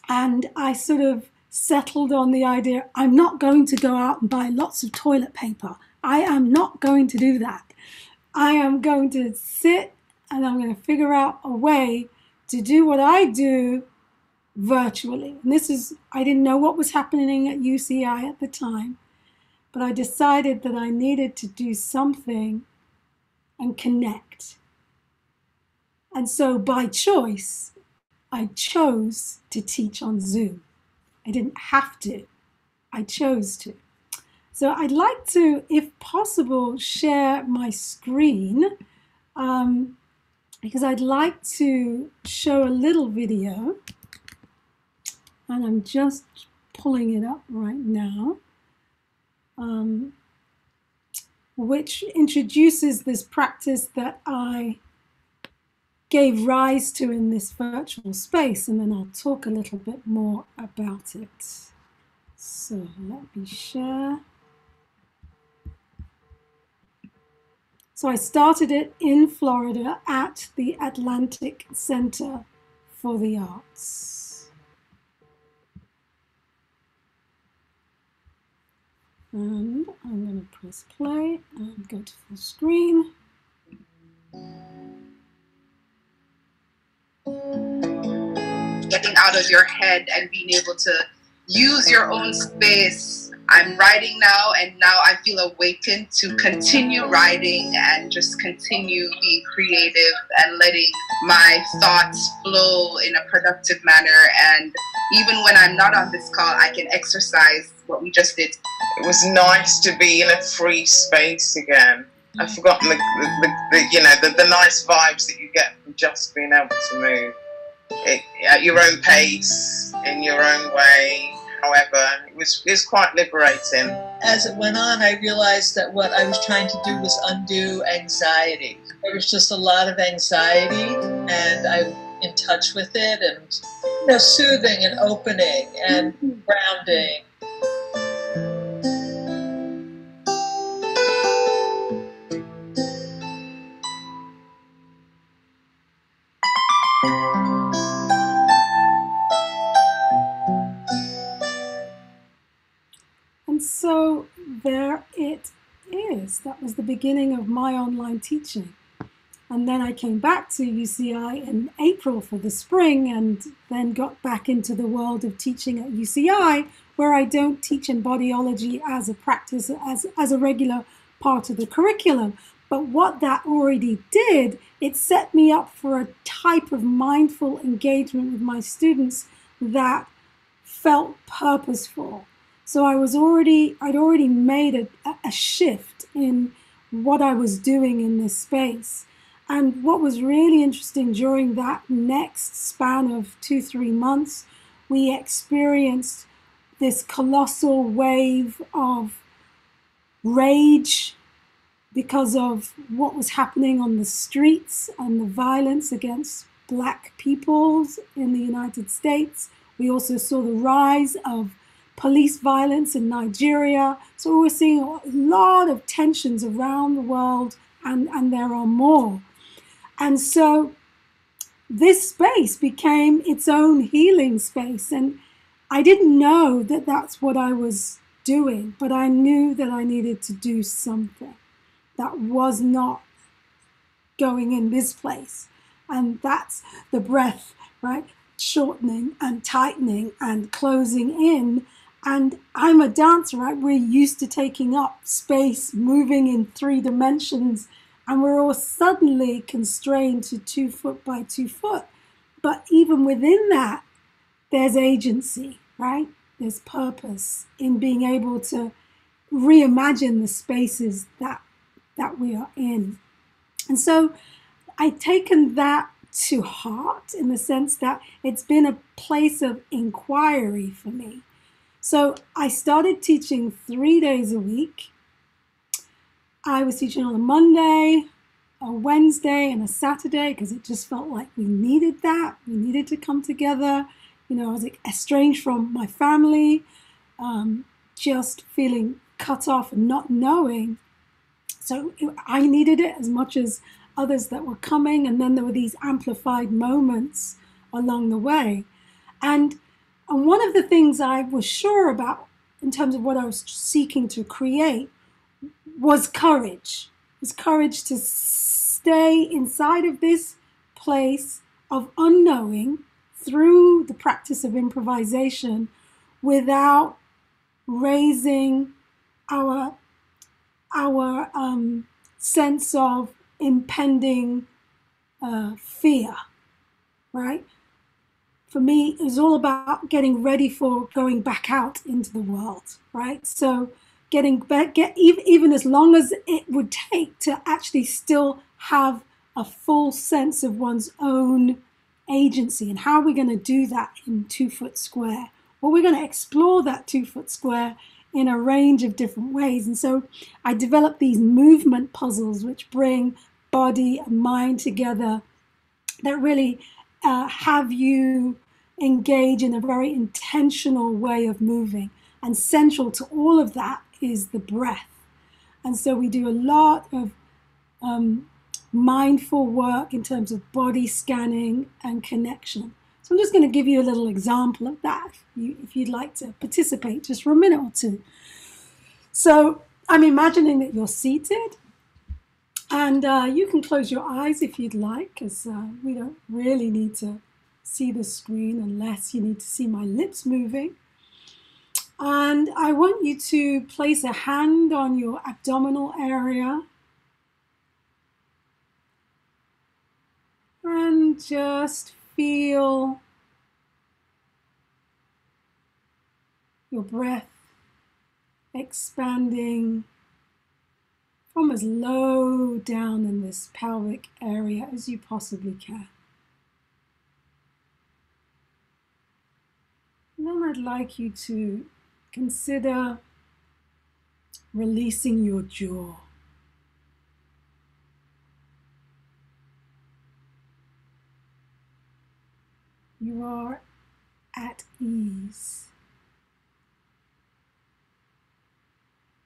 and I sort of settled on the idea I'm not going to go out and buy lots of toilet paper. I am not going to do that. I am going to sit and I'm going to figure out a way to do what I do virtually. And this is, I didn't know what was happening at UCI at the time. But I decided that I needed to do something and connect. And so by choice, I chose to teach on Zoom. I didn't have to, I chose to. So I'd like to, if possible, share my screen um, because I'd like to show a little video. And I'm just pulling it up right now um, which introduces this practice that I gave rise to in this virtual space, and then I'll talk a little bit more about it. So let me share. So I started it in Florida at the Atlantic Center for the Arts. And I'm going to press play and go to full screen. Getting out of your head and being able to use your own space. I'm writing now, and now I feel awakened to mm. continue writing and just continue being creative and letting my thoughts flow in a productive manner. And even when I'm not on this call, I can exercise what we just did. It was nice to be in a free space again. I've mm. forgotten the, the, the, the you know the, the nice vibes that you get from just being able to move it, at your own pace, in your own way. However, it was it was quite liberating. As it went on, I realized that what I was trying to do was undo anxiety. There was just a lot of anxiety, and I'm in touch with it, and you know, soothing and opening and grounding so there it is. That was the beginning of my online teaching. And then I came back to UCI in April for the spring and then got back into the world of teaching at UCI, where I don't teach embodiology as a practice, as, as a regular part of the curriculum. But what that already did, it set me up for a type of mindful engagement with my students that felt purposeful So I was already, I'd already made a, a shift in what I was doing in this space. And what was really interesting during that next span of two, three months, we experienced this colossal wave of rage because of what was happening on the streets and the violence against black peoples in the United States. We also saw the rise of police violence in Nigeria. So we're seeing a lot of tensions around the world, and, and there are more. And so this space became its own healing space. And I didn't know that that's what I was doing, but I knew that I needed to do something that was not going in this place. And that's the breath, right? Shortening and tightening and closing in. And I'm a dancer, right? We're used to taking up space, moving in three dimensions, and we're all suddenly constrained to two foot by two foot. But even within that, there's agency, right? There's purpose in being able to reimagine the spaces that that we are in. And so I've taken that to heart in the sense that it's been a place of inquiry for me. So I started teaching three days a week. I was teaching on a Monday, a Wednesday, and a Saturday because it just felt like we needed that. We needed to come together. You know, I was like estranged from my family, um, just feeling cut off and not knowing so I needed it as much as others that were coming. And then there were these amplified moments along the way. And, and one of the things I was sure about in terms of what I was seeking to create was courage. It Was courage to stay inside of this place of unknowing through the practice of improvisation without raising our our um, sense of impending uh, fear, right? For me, was all about getting ready for going back out into the world, right? So, getting back, get even, even as long as it would take to actually still have a full sense of one's own agency. And how are we going to do that in two foot square? Well, we're going to explore that two foot square in a range of different ways. And so I developed these movement puzzles which bring body and mind together that really uh, have you engage in a very intentional way of moving. And central to all of that is the breath. And so we do a lot of um, mindful work in terms of body scanning and connection. So I'm just going to give you a little example of that if, you, if you'd like to participate just for a minute or two. So I'm imagining that you're seated and uh, you can close your eyes if you'd like because uh, we don't really need to see the screen unless you need to see my lips moving. And I want you to place a hand on your abdominal area and just feel your breath expanding from as low down in this pelvic area as you possibly can. And then I'd like you to consider releasing your jaw. You are at ease.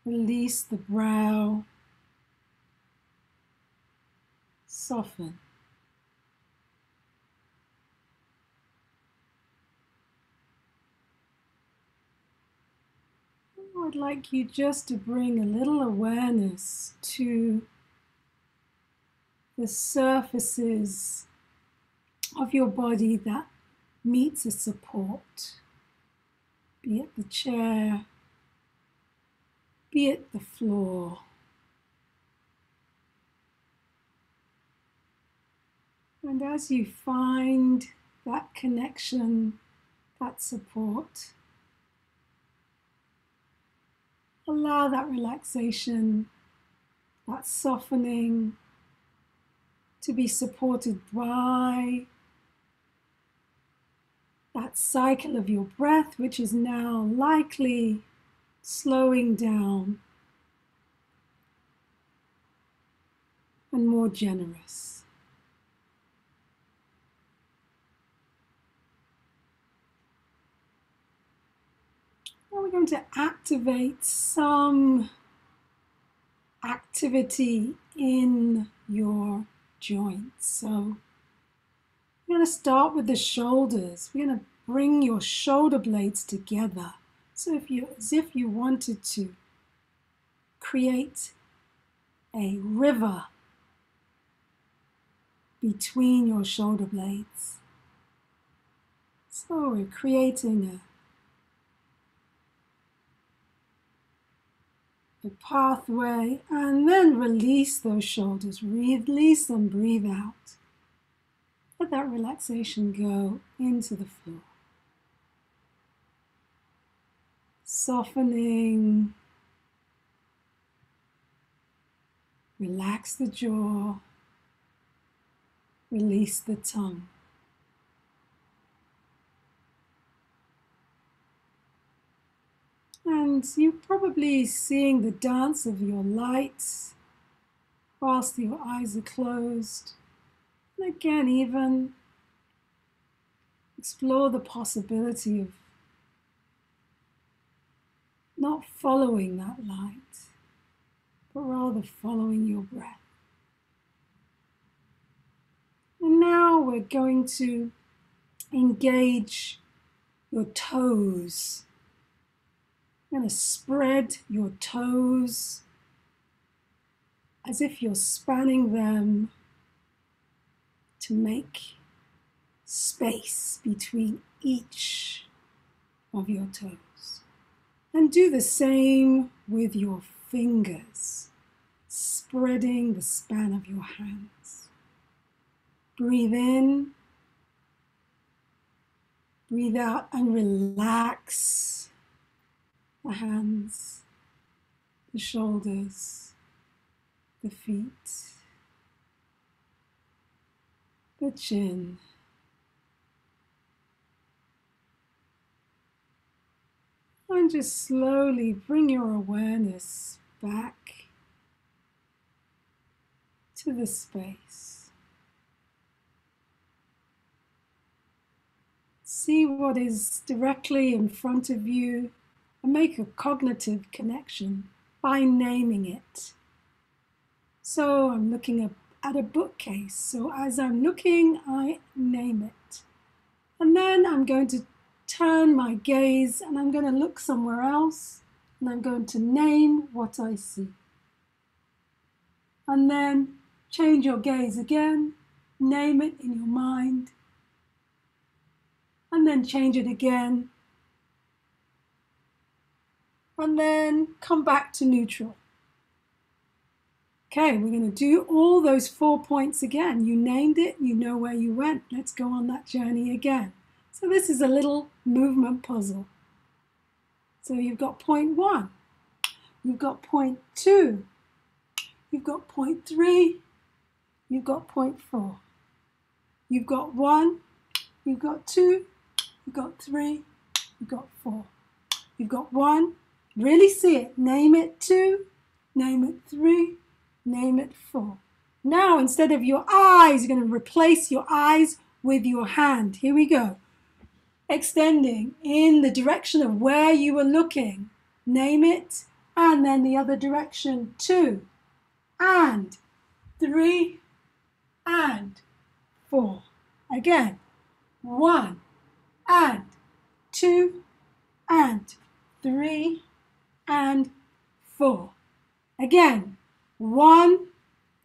Release the brow. Soften. Oh, I'd like you just to bring a little awareness to the surfaces of your body that meets a support, be it the chair, be it the floor. And as you find that connection, that support, allow that relaxation, that softening to be supported by that cycle of your breath, which is now likely slowing down and more generous. Now we're going to activate some activity in your joints. So we're going to start with the shoulders. We're going to bring your shoulder blades together. So if you, as if you wanted to create a river between your shoulder blades. So we're creating a, a pathway and then release those shoulders. Release them, breathe out. Let that relaxation go into the floor. Softening. Relax the jaw. Release the tongue. And you're probably seeing the dance of your lights whilst your eyes are closed. And again, even explore the possibility of not following that light, but rather following your breath. And now we're going to engage your toes. Going to spread your toes as if you're spanning them to make space between each of your toes. And do the same with your fingers, spreading the span of your hands. Breathe in, breathe out, and relax the hands, the shoulders, the feet the chin. And just slowly bring your awareness back to the space. See what is directly in front of you make a cognitive connection by naming it. So I'm looking at a bookcase. So as I'm looking, I name it. And then I'm going to turn my gaze and I'm going to look somewhere else and I'm going to name what I see. And then change your gaze again, name it in your mind, and then change it again. And then come back to neutral. Okay, we're going to do all those four points again. You named it, you know where you went. Let's go on that journey again. So this is a little movement puzzle. So you've got point one, you've got point two, you've got point three, you've got point four. You've got one, you've got two, you've got three, you've got four. You've got one, really see it, name it two, name it three, name it four. Now, instead of your eyes, you're going to replace your eyes with your hand. Here we go. Extending in the direction of where you were looking. Name it. And then the other direction. Two. And. Three. And. Four. Again. One. And. Two. And. Three. And. Four. Again. One,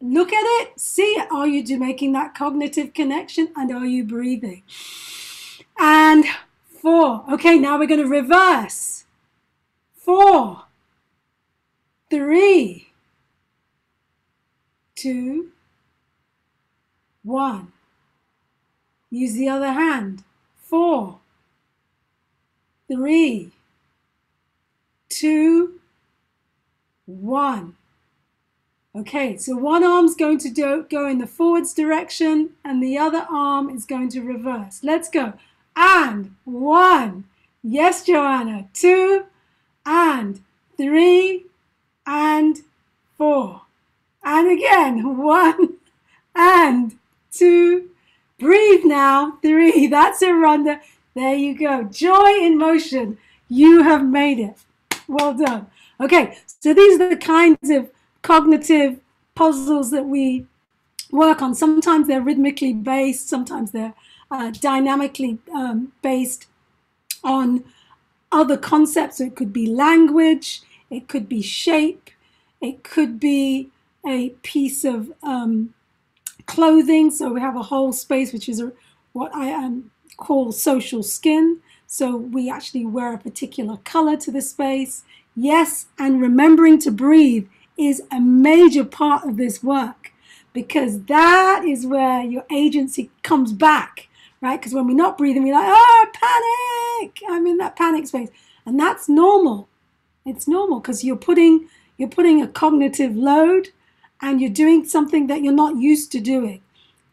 look at it, see, are you making that cognitive connection and are you breathing? And four. Okay, now we're going to reverse. Four, three, two, one. Use the other hand. Four, three, two, one. Okay, so one arm's going to do, go in the forwards direction and the other arm is going to reverse. Let's go. And one. Yes, Johanna. Two and three and four. And again, one and two. Breathe now. Three. That's it, Rhonda. There you go. Joy in motion. You have made it. Well done. Okay, so these are the kinds of cognitive puzzles that we work on. Sometimes they're rhythmically based, sometimes they're uh, dynamically um, based on other concepts. So it could be language, it could be shape, it could be a piece of um, clothing. So we have a whole space which is a, what I um, call social skin. So we actually wear a particular color to the space. Yes, and remembering to breathe is a major part of this work because that is where your agency comes back, right? Because when we're not breathing, we're like, oh, panic! I'm in that panic space. And that's normal. It's normal because you're putting you're putting a cognitive load and you're doing something that you're not used to doing.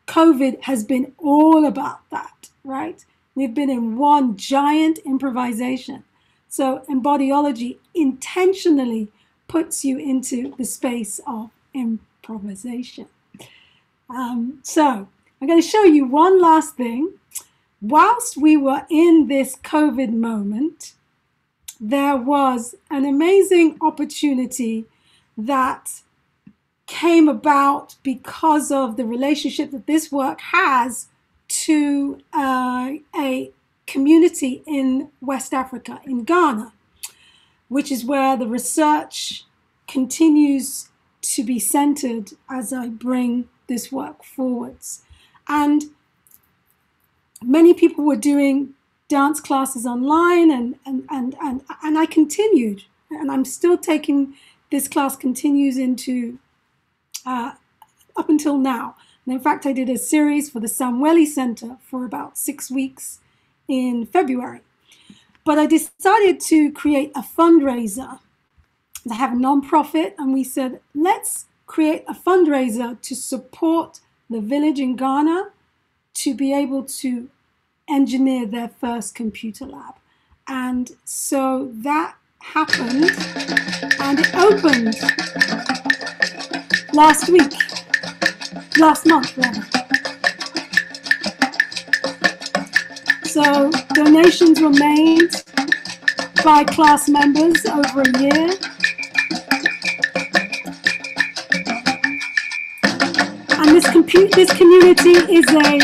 COVID has been all about that, right? We've been in one giant improvisation. So embodiology intentionally puts you into the space of improvisation. Um, so I'm going to show you one last thing. Whilst we were in this COVID moment, there was an amazing opportunity that came about because of the relationship that this work has to uh, a community in West Africa, in Ghana, which is where the research continues to be centered as I bring this work forwards. And many people were doing dance classes online and and and and, and I continued and I'm still taking this class continues into uh, up until now. And in fact, I did a series for the Samueli Center for about six weeks in February. But I decided to create a fundraiser. I have a nonprofit, and we said, let's create a fundraiser to support the village in Ghana to be able to engineer their first computer lab. And so that happened, and it opened last week, last month rather. So donations were made by class members over a year. And this, this community is a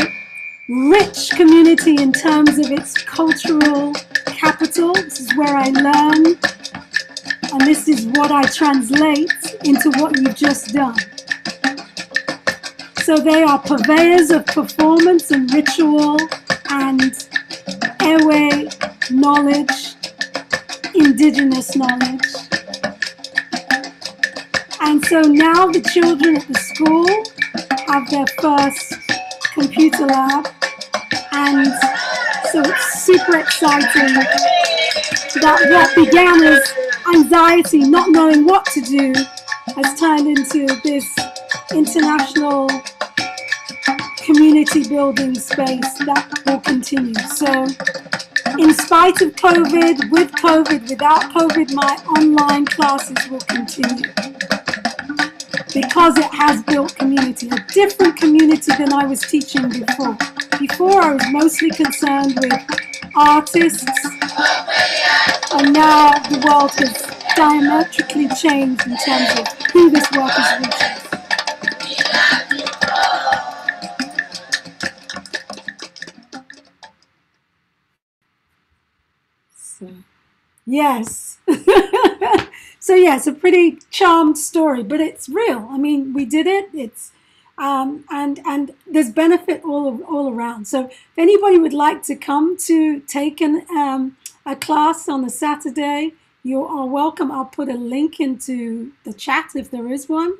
rich community in terms of its cultural capital. This is where I learn, and this is what I translate into what you've just done. So they are purveyors of performance and ritual and airway knowledge, indigenous knowledge. And so now the children at the school have their first computer lab and so it's super exciting that what began as anxiety, not knowing what to do, has turned into this international community building space that will continue. So, in spite of COVID, with COVID, without COVID, my online classes will continue because it has built community, a different community than I was teaching before. Before, I was mostly concerned with artists, and now the world has diametrically changed in terms of who this work is reaching. Yes. so yeah, it's a pretty charmed story, but it's real. I mean, we did it. It's um, and and there's benefit all all around. So if anybody would like to come to take an, um, a class on a Saturday, you are welcome. I'll put a link into the chat if there is one.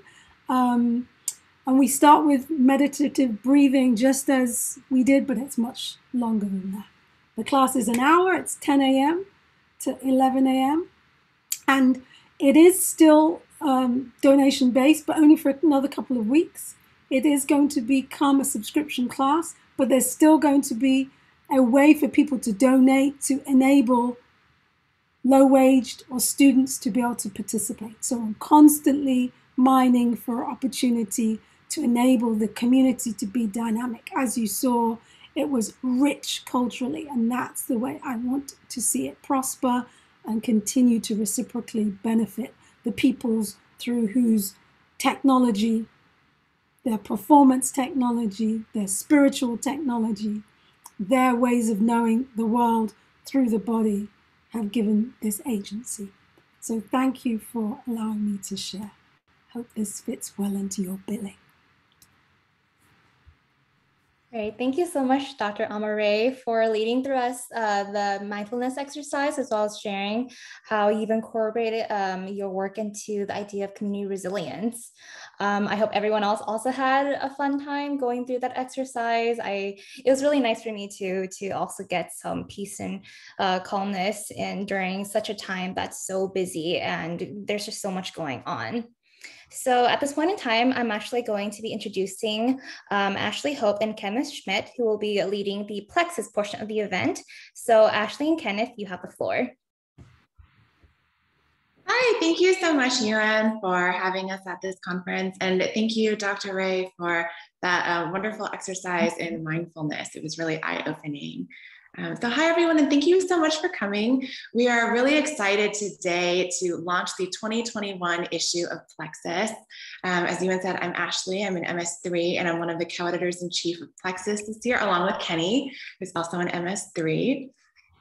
Um, and we start with meditative breathing just as we did, but it's much longer than that. The class is an hour. It's 10 a.m. to 11 a.m. And it is still um, donation based, but only for another couple of weeks. It is going to become a subscription class, but there's still going to be a way for people to donate to enable low waged or students to be able to participate. So I'm constantly mining for opportunity to enable the community to be dynamic. As you saw, it was rich culturally, and that's the way I want to see it prosper and continue to reciprocally benefit the peoples through whose technology, their performance technology, their spiritual technology, their ways of knowing the world through the body have given this agency. So thank you for allowing me to share. Hope this fits well into your billing. Great. Thank you so much, Dr. Amare, for leading through us uh, the mindfulness exercise as well as sharing how you've incorporated um, your work into the idea of community resilience. Um, I hope everyone else also had a fun time going through that exercise. I it was really nice for me to to also get some peace and uh, calmness in during such a time that's so busy and there's just so much going on. So at this point in time, I'm actually going to be introducing um, Ashley Hope and Kenneth Schmidt, who will be leading the Plexus portion of the event. So Ashley and Kenneth, you have the floor. Hi, thank you so much, Yuan, for having us at this conference. And thank you, Dr. Wray, for that uh, wonderful exercise in mindfulness. It was really eye-opening. Um, so hi everyone and thank you so much for coming. We are really excited today to launch the 2021 issue of Plexus. Um, as Yuan said, I'm Ashley, I'm an MS3 and I'm one of the co-editors in chief of Plexus this year along with Kenny, who's also an MS3.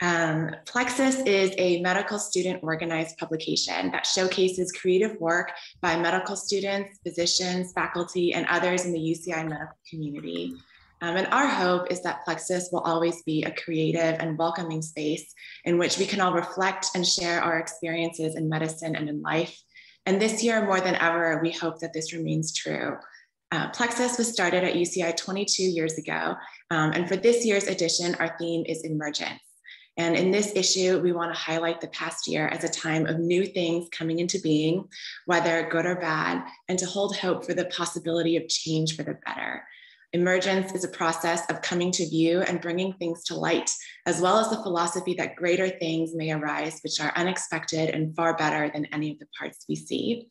Um, Plexus is a medical student organized publication that showcases creative work by medical students, physicians, faculty, and others in the UCI medical community. Um, and our hope is that Plexus will always be a creative and welcoming space in which we can all reflect and share our experiences in medicine and in life. And this year, more than ever, we hope that this remains true. Uh, Plexus was started at UCI 22 years ago. Um, and for this year's edition, our theme is emergence. And in this issue, we want to highlight the past year as a time of new things coming into being, whether good or bad, and to hold hope for the possibility of change for the better. Emergence is a process of coming to view and bringing things to light, as well as the philosophy that greater things may arise, which are unexpected and far better than any of the parts we see.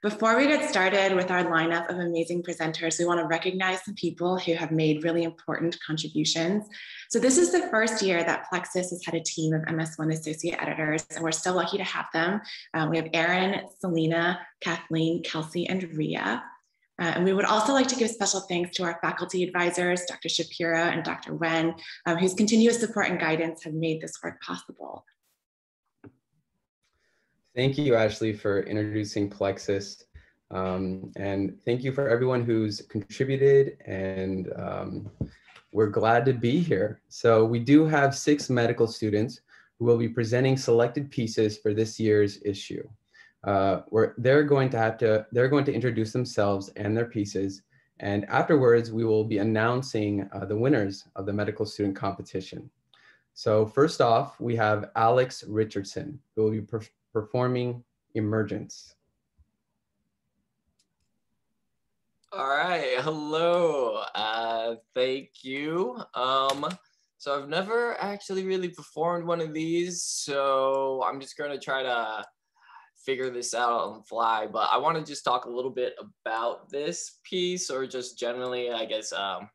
Before we get started with our lineup of amazing presenters, we want to recognize some people who have made really important contributions. So this is the first year that Plexus has had a team of MS1 associate editors, and we're so lucky to have them. Um, we have Erin, Selena, Kathleen, Kelsey, and Ria. Uh, and we would also like to give special thanks to our faculty advisors, Dr. Shapiro and Dr. Wen, um, whose continuous support and guidance have made this work possible. Thank you, Ashley, for introducing Plexus. Um, and thank you for everyone who's contributed and um, we're glad to be here. So we do have six medical students who will be presenting selected pieces for this year's issue uh, where they're going to have to, they're going to introduce themselves and their pieces. And afterwards, we will be announcing uh, the winners of the medical student competition. So first off, we have Alex Richardson, who will be per performing Emergence. All right, hello, uh, thank you. Um, so I've never actually really performed one of these, so I'm just gonna try to figure this out on the fly, but I want to just talk a little bit about this piece or just generally, I guess, um,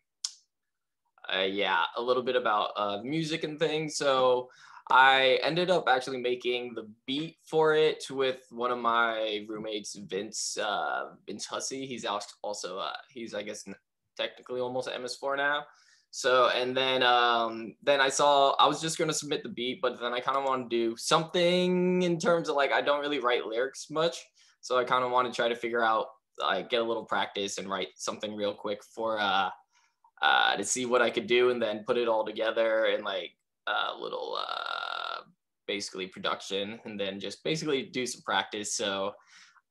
uh, yeah, a little bit about uh, music and things. So I ended up actually making the beat for it with one of my roommates, Vince, uh, Vince Hussey. He's also, uh, he's, I guess, technically almost at MS4 now. So and then um, then I saw I was just gonna submit the beat, but then I kind of want to do something in terms of like I don't really write lyrics much, so I kind of want to try to figure out like get a little practice and write something real quick for uh, uh, to see what I could do, and then put it all together in like a little uh, basically production, and then just basically do some practice. So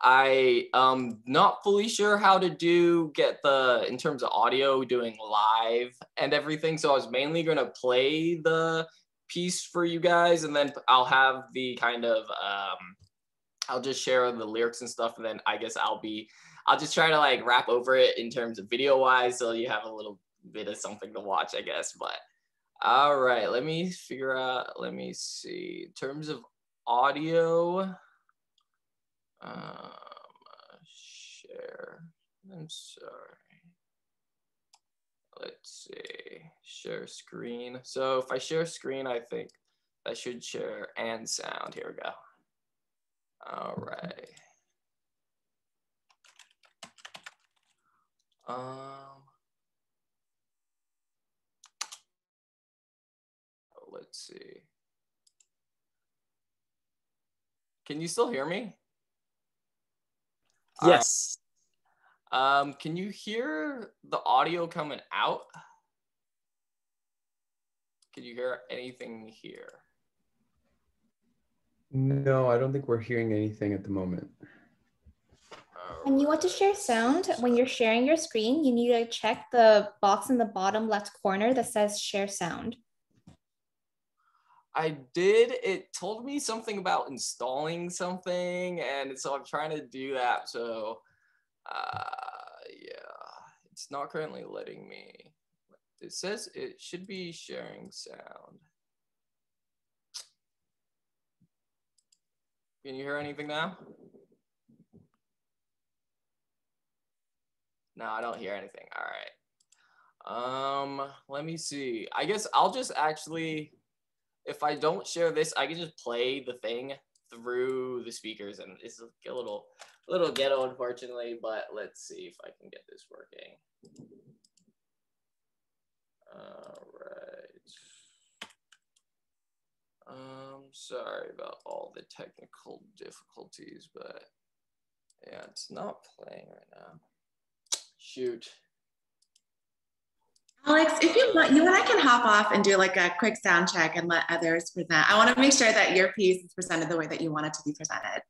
I am not fully sure how to do get the in terms of audio doing live and everything. So I was mainly gonna play the piece for you guys and then I'll have the kind of um I'll just share the lyrics and stuff, and then I guess I'll be I'll just try to like wrap over it in terms of video wise, so you have a little bit of something to watch, I guess. But all right, let me figure out. Let me see. In terms of audio, um, share. I'm sorry. Let's see. Share screen. So if I share screen, I think I should share and sound. Here we go. All right. Um, let's see. Can you still hear me? Yes. Um, can you hear the audio coming out? Can you hear anything here? No, I don't think we're hearing anything at the moment. When you want to share sound, when you're sharing your screen, you need to check the box in the bottom left corner that says share sound. I did. It told me something about installing something, and so I'm trying to do that. So, uh, yeah, it's not currently letting me. It says it should be sharing sound. Can you hear anything now? No, I don't hear anything. All right. Um, let me see. I guess I'll just actually, if I don't share this, I can just play the thing through the speakers, and it's a little, little ghetto, unfortunately. But let's see if I can get this working. All right. Um, sorry about all the technical difficulties, but yeah, it's not playing right now. Shoot. Alex, if you want, you and I can hop off and do like a quick sound check and let others present. I want to make sure that your piece is presented the way that you want it to be presented.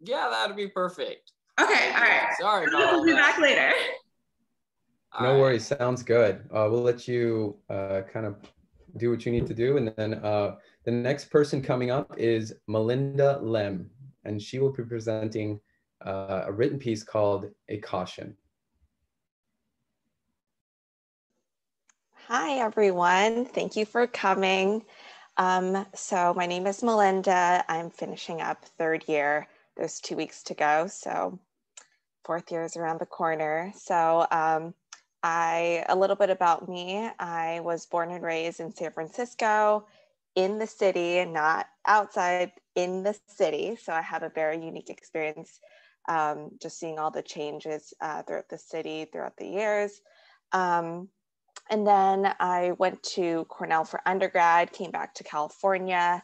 Yeah, that'd be perfect. Okay, all right. Sorry about We'll all be that. back later. No worries. Sounds good. Uh, we'll let you uh, kind of do what you need to do. And then uh, the next person coming up is Melinda Lem, and she will be presenting uh, a written piece called A Caution. Hi, everyone. Thank you for coming. Um, so my name is Melinda. I'm finishing up third year. There's two weeks to go. So fourth year is around the corner. So um, I, a little bit about me. I was born and raised in San Francisco in the city, and not outside in the city. So I have a very unique experience um, just seeing all the changes uh, throughout the city throughout the years. Um, and then I went to Cornell for undergrad, came back to California,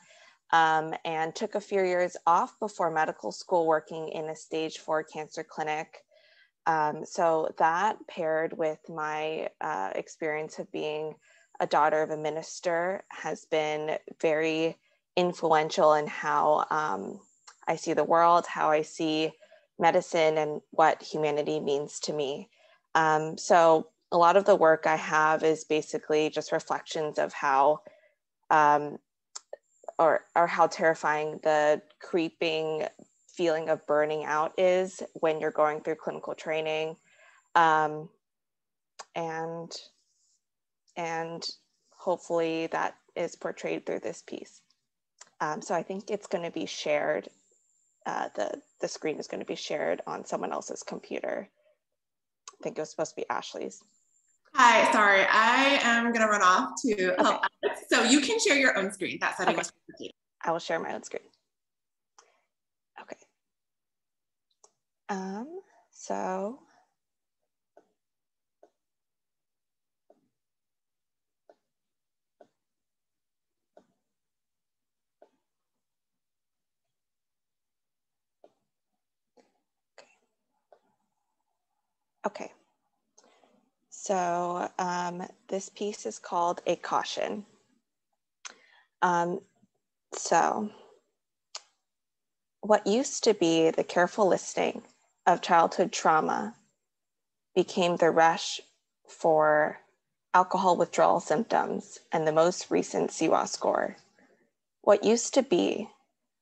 um, and took a few years off before medical school working in a stage four cancer clinic. Um, so that paired with my uh, experience of being a daughter of a minister has been very influential in how um, I see the world, how I see medicine, and what humanity means to me. Um, so a lot of the work I have is basically just reflections of how, um, or or how terrifying the creeping feeling of burning out is when you're going through clinical training, um, and and hopefully that is portrayed through this piece. Um, so I think it's going to be shared. Uh, the the screen is going to be shared on someone else's computer. I think it was supposed to be Ashley's. Hi, sorry, I am gonna run off to help Alex. So you can share your own screen. That setting was complicated. I will share my own screen. Okay. Um, so Okay. So um, this piece is called A Caution. Um, so, what used to be the careful listing of childhood trauma became the rush for alcohol withdrawal symptoms and the most recent CIWA score. What used to be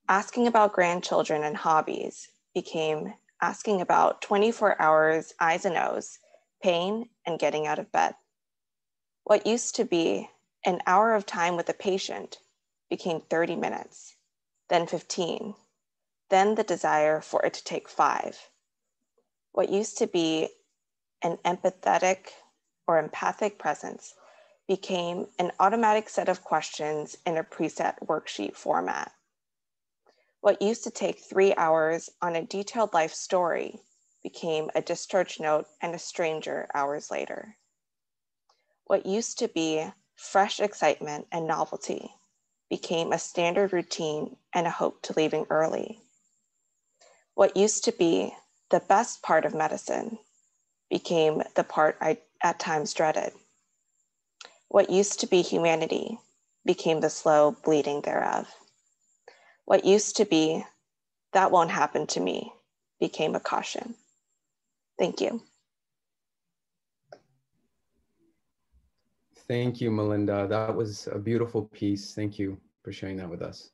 Asking about grandchildren and hobbies became asking about 24 hours, I's and O's, pain, and getting out of bed. What used to be an hour of time with a patient became 30 minutes, then 15, then the desire for it to take five. What used to be an empathetic or empathic presence became an automatic set of questions in a preset worksheet format. What used to take three hours on a detailed life story became a discharge note and a stranger hours later. What used to be fresh excitement and novelty became a standard routine and a hope to leaving early. What used to be the best part of medicine became the part I at times dreaded. What used to be humanity became the slow bleeding thereof. What used to be, that won't happen to me, became a caution. Thank you. Thank you, Melinda. That was a beautiful piece. Thank you for sharing that with us.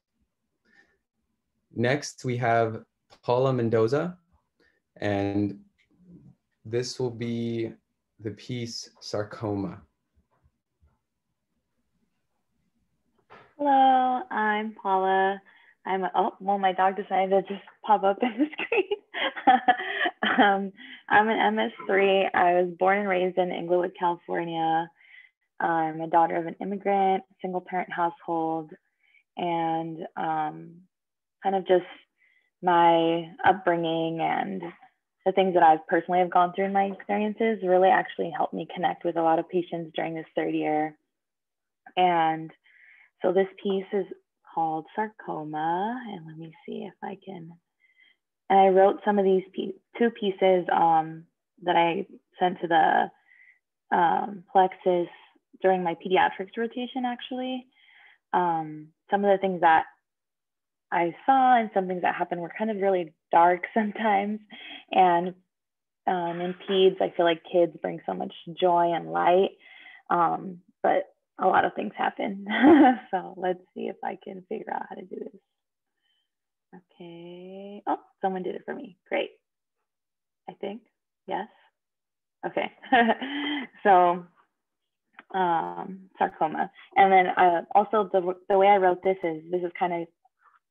Next, we have Paula Mendoza, and this will be the piece Sarcoma. Hello, I'm Paula. I'm a, oh well, my dog decided to just pop up in the screen. um, I'm an MS3. I was born and raised in Inglewood, California. I'm a daughter of an immigrant, single parent household, and um, kind of just my upbringing and the things that I've personally have gone through in my experiences really actually helped me connect with a lot of patients during this third year. And so this piece is called Sarcoma, and let me see if I can. And I wrote some of these two pieces um, that I sent to the um, Plexus during my pediatrics rotation, actually. Um, some of the things that I saw and some things that happened were kind of really dark sometimes. And um, in peds, I feel like kids bring so much joy and light, um, but a lot of things happen. so let's see if I can figure out how to do this. Okay. Oh, someone did it for me. Great. I think. Yes. Okay. so um, sarcoma. And then uh, also the, the way I wrote this is this is kind of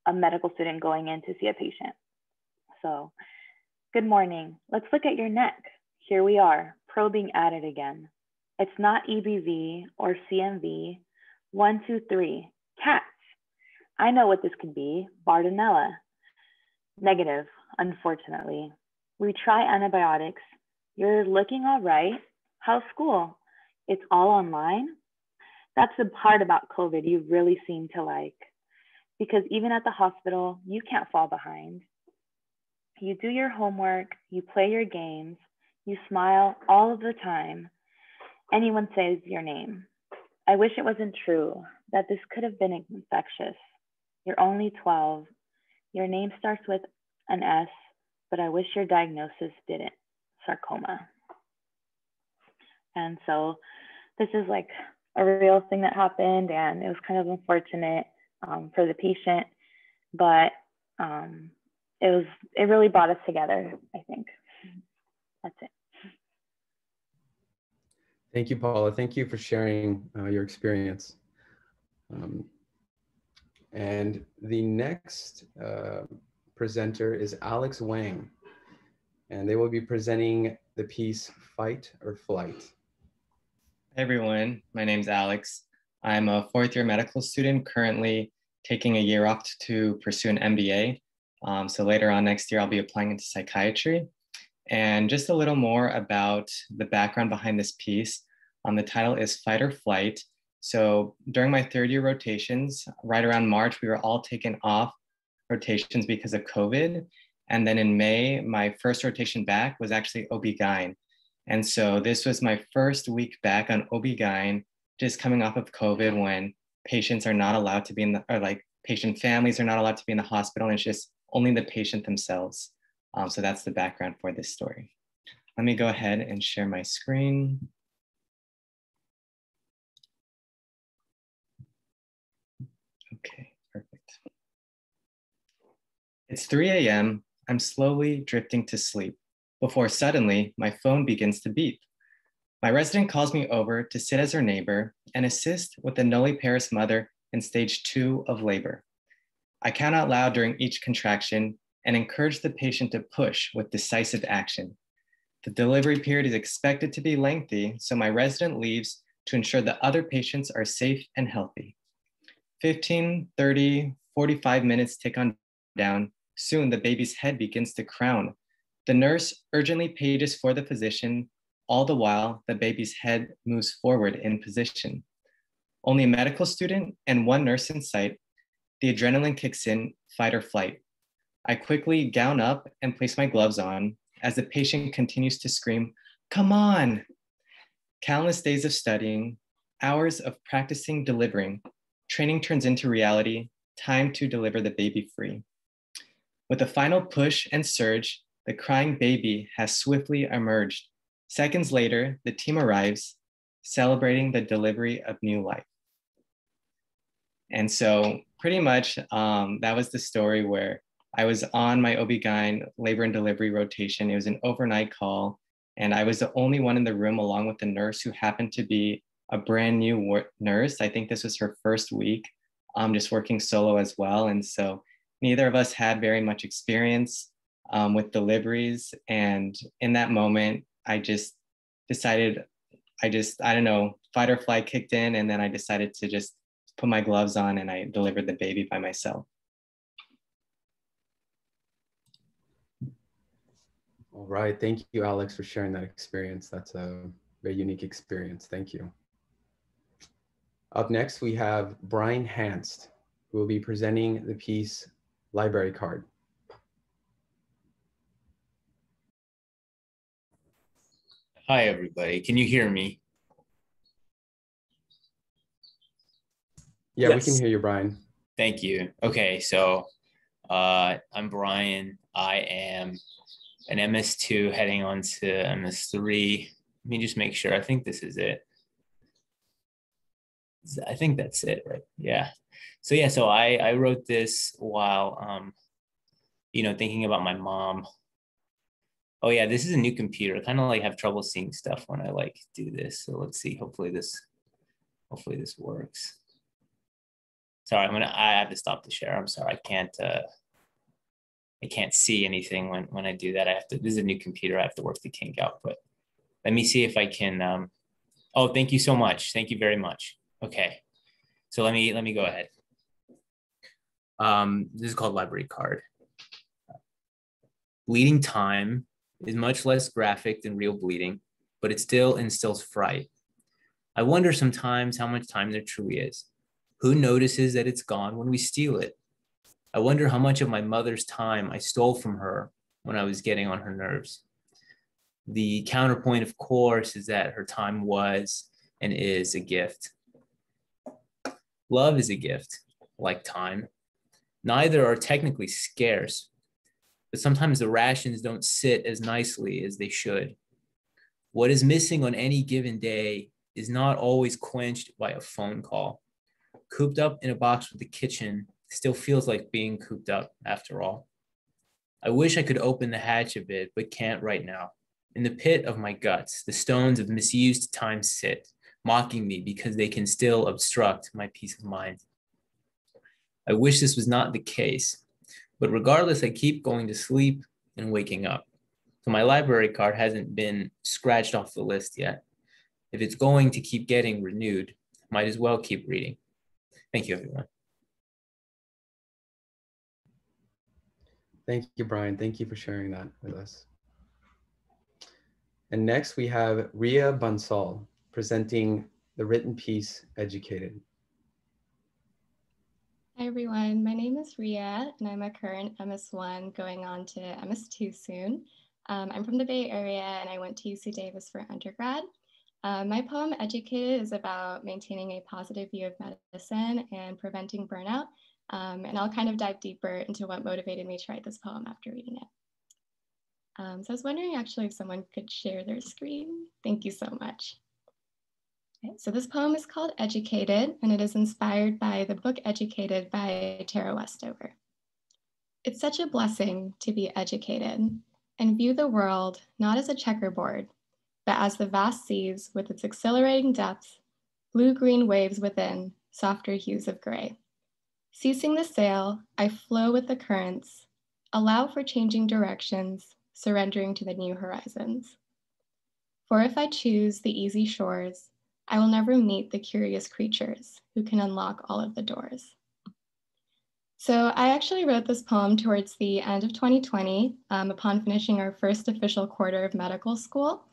a medical student going in to see a patient. So, good morning. Let's look at your neck. Here we are, probing at it again. It's not EBV or CMV. One, two, three, cats. I know what this could be, Bartonella. Negative, unfortunately. We try antibiotics. You're looking all right. How's school? It's all online. That's the part about COVID you really seem to like because even at the hospital, you can't fall behind. You do your homework, you play your games, you smile all of the time. Anyone says your name. I wish it wasn't true that this could have been infectious. You're only 12. Your name starts with an S, but I wish your diagnosis didn't sarcoma. And so this is like a real thing that happened, and it was kind of unfortunate um, for the patient, but um, it was it really brought us together. I think that's it. Thank you, Paula. Thank you for sharing uh, your experience. Um, and the next uh, presenter is Alex Wang, and they will be presenting the piece Fight or Flight. Hey everyone, my name is Alex. I'm a fourth year medical student currently taking a year off to pursue an MBA. Um, so later on next year, I'll be applying into psychiatry. And just a little more about the background behind this piece. Um, the title is Fight or Flight. So during my third year rotations, right around March, we were all taken off rotations because of COVID. And then in May, my first rotation back was actually OB-GYN. And so this was my first week back on OB-GYN just coming off of COVID when patients are not allowed to be in the, or like patient families are not allowed to be in the hospital. And it's just only the patient themselves. Um, so that's the background for this story. Let me go ahead and share my screen. Okay, perfect. It's 3 a.m. I'm slowly drifting to sleep before suddenly my phone begins to beep. My resident calls me over to sit as her neighbor and assist with the nulliparous mother in stage two of labor. I count out loud during each contraction and encourage the patient to push with decisive action. The delivery period is expected to be lengthy, so my resident leaves to ensure that other patients are safe and healthy. 15, 30, 45 minutes tick on down. Soon the baby's head begins to crown. The nurse urgently pages for the physician. All the while, the baby's head moves forward in position. Only a medical student and one nurse in sight. The adrenaline kicks in, fight or flight. I quickly gown up and place my gloves on as the patient continues to scream, Come on! Countless days of studying, hours of practicing delivering, training turns into reality, time to deliver the baby free. With a final push and surge, the crying baby has swiftly emerged. Seconds later, the team arrives, celebrating the delivery of new life. And so, pretty much, um, that was the story where I was on my OB-GYN labor and delivery rotation. It was an overnight call, and I was the only one in the room along with the nurse who happened to be a brand new nurse. I think this was her first week, um, just working solo as well. And so neither of us had very much experience um, with deliveries. And in that moment, I just decided, I just, I don't know, fight or flight kicked in. And then I decided to just put my gloves on and I delivered the baby by myself. All right. Thank you, Alex, for sharing that experience. That's a very unique experience. Thank you. Up next, we have Brian Hanst, who will be presenting the piece Library Card. Hi, everybody. Can you hear me? Yeah, yes. we can hear you, Brian. Thank you. Okay, so uh, I'm Brian. I am an MS2 heading on to MS3. Let me just make sure. I think this is it. I think that's it, right? Yeah. So yeah, so I I wrote this while um, you know, thinking about my mom. Oh yeah, this is a new computer. I kind of like have trouble seeing stuff when I like do this. So let's see. Hopefully this, hopefully this works. Sorry, I'm gonna. I have to stop the share. I'm sorry. I can't. uh I can't see anything when, when I do that. I have to, this is a new computer. I have to work the kink out, but let me see if I can, um, oh, thank you so much. Thank you very much. Okay. So let me, let me go ahead. Um, this is called library card. Bleeding time is much less graphic than real bleeding, but it still instills fright. I wonder sometimes how much time there truly is. Who notices that it's gone when we steal it? I wonder how much of my mother's time I stole from her when I was getting on her nerves. The counterpoint, of course, is that her time was and is a gift. Love is a gift, like time. Neither are technically scarce, but sometimes the rations don't sit as nicely as they should. What is missing on any given day is not always quenched by a phone call. Cooped up in a box with the kitchen still feels like being cooped up after all. I wish I could open the hatch a bit, but can't right now. In the pit of my guts, the stones of misused time sit, mocking me because they can still obstruct my peace of mind. I wish this was not the case, but regardless, I keep going to sleep and waking up. So my library card hasn't been scratched off the list yet. If it's going to keep getting renewed, might as well keep reading. Thank you, everyone. Thank you, Brian. Thank you for sharing that with us. And next we have Ria Bansal presenting the written piece, Educated. Hi everyone, my name is Ria and I'm a current MS1 going on to MS2 soon. Um, I'm from the Bay Area and I went to UC Davis for undergrad. Uh, my poem, Educated, is about maintaining a positive view of medicine and preventing burnout um, and I'll kind of dive deeper into what motivated me to write this poem after reading it. Um, so I was wondering actually if someone could share their screen. Thank you so much. Okay, so this poem is called Educated, and it is inspired by the book Educated by Tara Westover. It's such a blessing to be educated and view the world not as a checkerboard, but as the vast seas with its exhilarating depths, blue green waves within, softer hues of gray. Ceasing the sail, I flow with the currents, allow for changing directions, surrendering to the new horizons. For if I choose the easy shores, I will never meet the curious creatures who can unlock all of the doors. So I actually wrote this poem towards the end of 2020 um, upon finishing our first official quarter of medical school.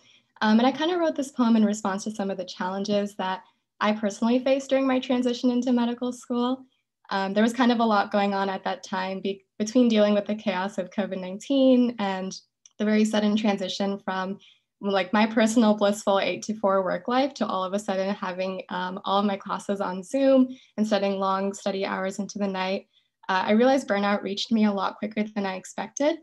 Um, and I kind of wrote this poem in response to some of the challenges that I personally faced during my transition into medical school. Um, there was kind of a lot going on at that time be between dealing with the chaos of COVID 19 and the very sudden transition from like my personal blissful eight to four work life to all of a sudden having um, all of my classes on Zoom and studying long study hours into the night uh, I realized burnout reached me a lot quicker than I expected.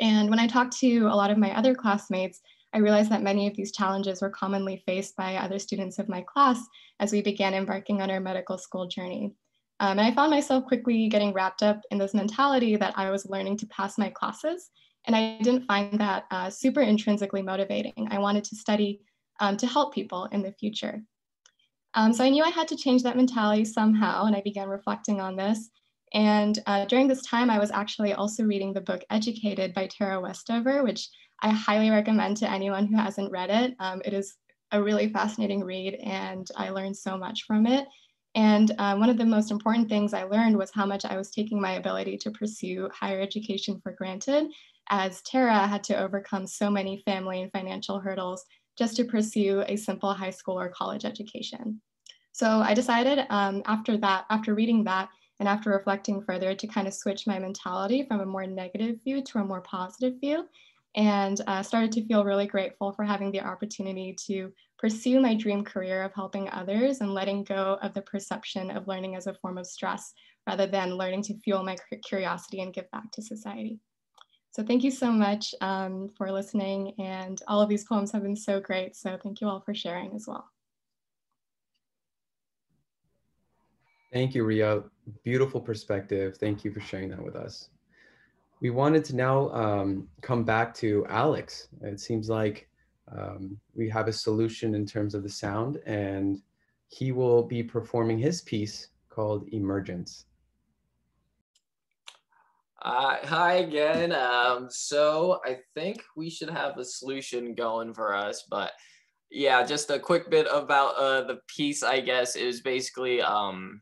And when I talked to a lot of my other classmates, I realized that many of these challenges were commonly faced by other students of my class as we began embarking on our medical school journey. Um, and I found myself quickly getting wrapped up in this mentality that I was learning to pass my classes. And I didn't find that uh, super intrinsically motivating. I wanted to study um, to help people in the future. Um, so I knew I had to change that mentality somehow, and I began reflecting on this. And uh, during this time, I was actually also reading the book Educated by Tara Westover, which I highly recommend to anyone who hasn't read it. Um, it is a really fascinating read, and I learned so much from it. And um, one of the most important things I learned was how much I was taking my ability to pursue higher education for granted, as Tara had to overcome so many family and financial hurdles just to pursue a simple high school or college education. So I decided um, after that, after reading that, and after reflecting further to kind of switch my mentality from a more negative view to a more positive view and uh, started to feel really grateful for having the opportunity to pursue my dream career of helping others and letting go of the perception of learning as a form of stress rather than learning to fuel my curiosity and give back to society. So thank you so much um, for listening and all of these poems have been so great. So thank you all for sharing as well. Thank you, Ria. Beautiful perspective. Thank you for sharing that with us. We wanted to now um, come back to Alex. It seems like um, we have a solution in terms of the sound, and he will be performing his piece called Emergence. Uh, hi again. Um, so I think we should have a solution going for us, but yeah, just a quick bit about uh, the piece. I guess is basically um,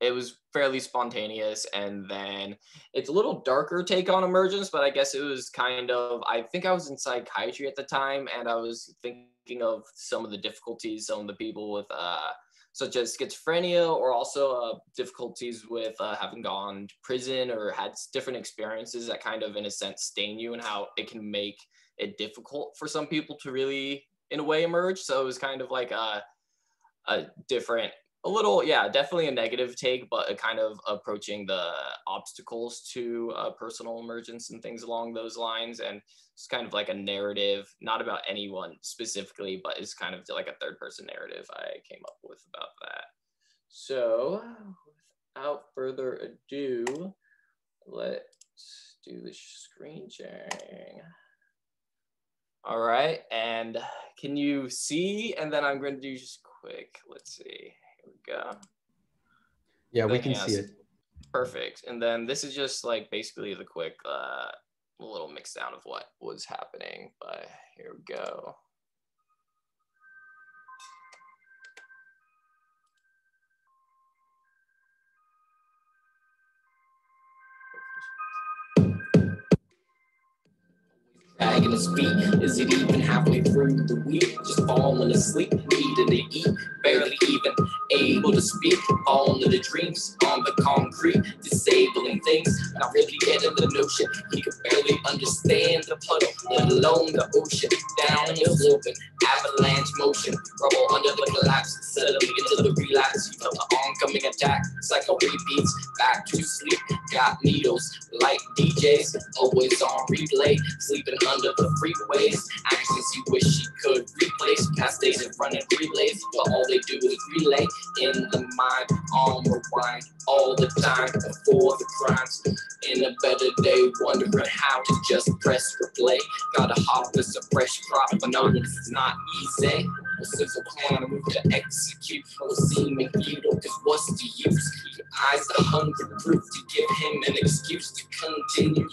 it was fairly spontaneous and then it's a little darker take on emergence but i guess it was kind of i think i was in psychiatry at the time and i was thinking of some of the difficulties some of the people with uh, such as schizophrenia or also uh, difficulties with uh, having gone to prison or had different experiences that kind of in a sense stain you and how it can make it difficult for some people to really in a way emerge. So it was kind of like a, a different a little yeah definitely a negative take but a kind of approaching the obstacles to uh, personal emergence and things along those lines and it's kind of like a narrative not about anyone specifically but it's kind of like a third person narrative i came up with about that. So without further ado let's do the screen sharing. All right and can you see? And then i'm going to do just quick let's see go. Yeah, we can see it. Perfect. And then this is just like basically the quick uh, little mix down of what was happening. But here we go. Dragging his feet. Is it even halfway through the week? Just falling asleep, needing to eat, barely even able to speak. All of the dreams on the concrete, disabling things. Not really getting the notion. He could barely understand the puddle, let alone the ocean. Down Downhill sloping, avalanche motion, rubble under the collapse. Suddenly into the relapse, he felt the oncoming attack. Psycho repeats, back to sleep. Got needles like DJs, always on replay. Sleeping under the freeways. Actions you wish she could replace. Past days in front of relays, but all they do is relay in the mind on rewind all the time before the crimes. In a better day, wondering how to just press replay. Gotta harvest a fresh crop, but no, it's not easy. A simple plan, a move to execute. Will seem futile, cause what's the use? Eyes the hunger proof to give him an excuse to continue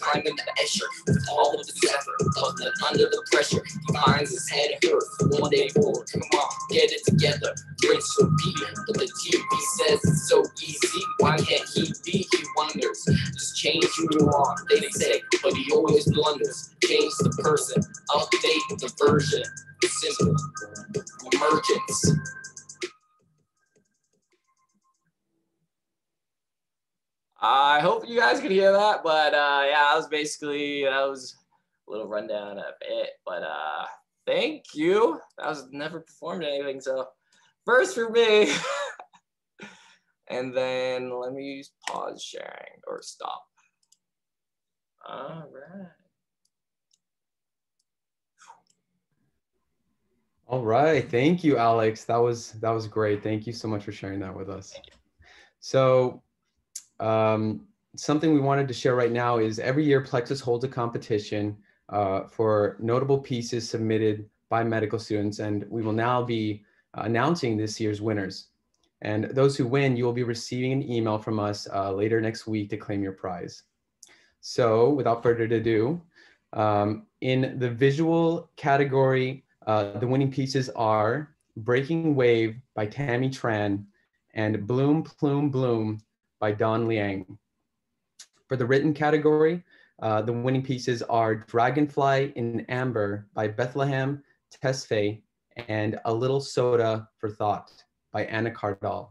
climbing the Escher with all of his effort. But under the pressure, he finds his head hurt. One day forward, come on, get it together. Rinse, repeat. But the TV says it's so easy. Why can't he be? He wonders. Just change who you are, they say, but he always blunders. Change the person, update the version. Simple. Emergence. I hope you guys could hear that, but uh, yeah, that was basically that was a little rundown of it. But uh, thank you. I was never performed anything, so first for me. and then let me pause sharing or stop. All right. All right. Thank you, Alex. That was that was great. Thank you so much for sharing that with us. So um, something we wanted to share right now is every year Plexus holds a competition uh, for notable pieces submitted by medical students, and we will now be announcing this year's winners. And those who win, you will be receiving an email from us uh, later next week to claim your prize. So without further ado, um, in the visual category, uh, the winning pieces are Breaking Wave by Tammy Tran and Bloom Plume Bloom by Don Liang. For the written category, uh, the winning pieces are Dragonfly in Amber by Bethlehem Tesfaye and A Little Soda for Thought by Anna Cardall.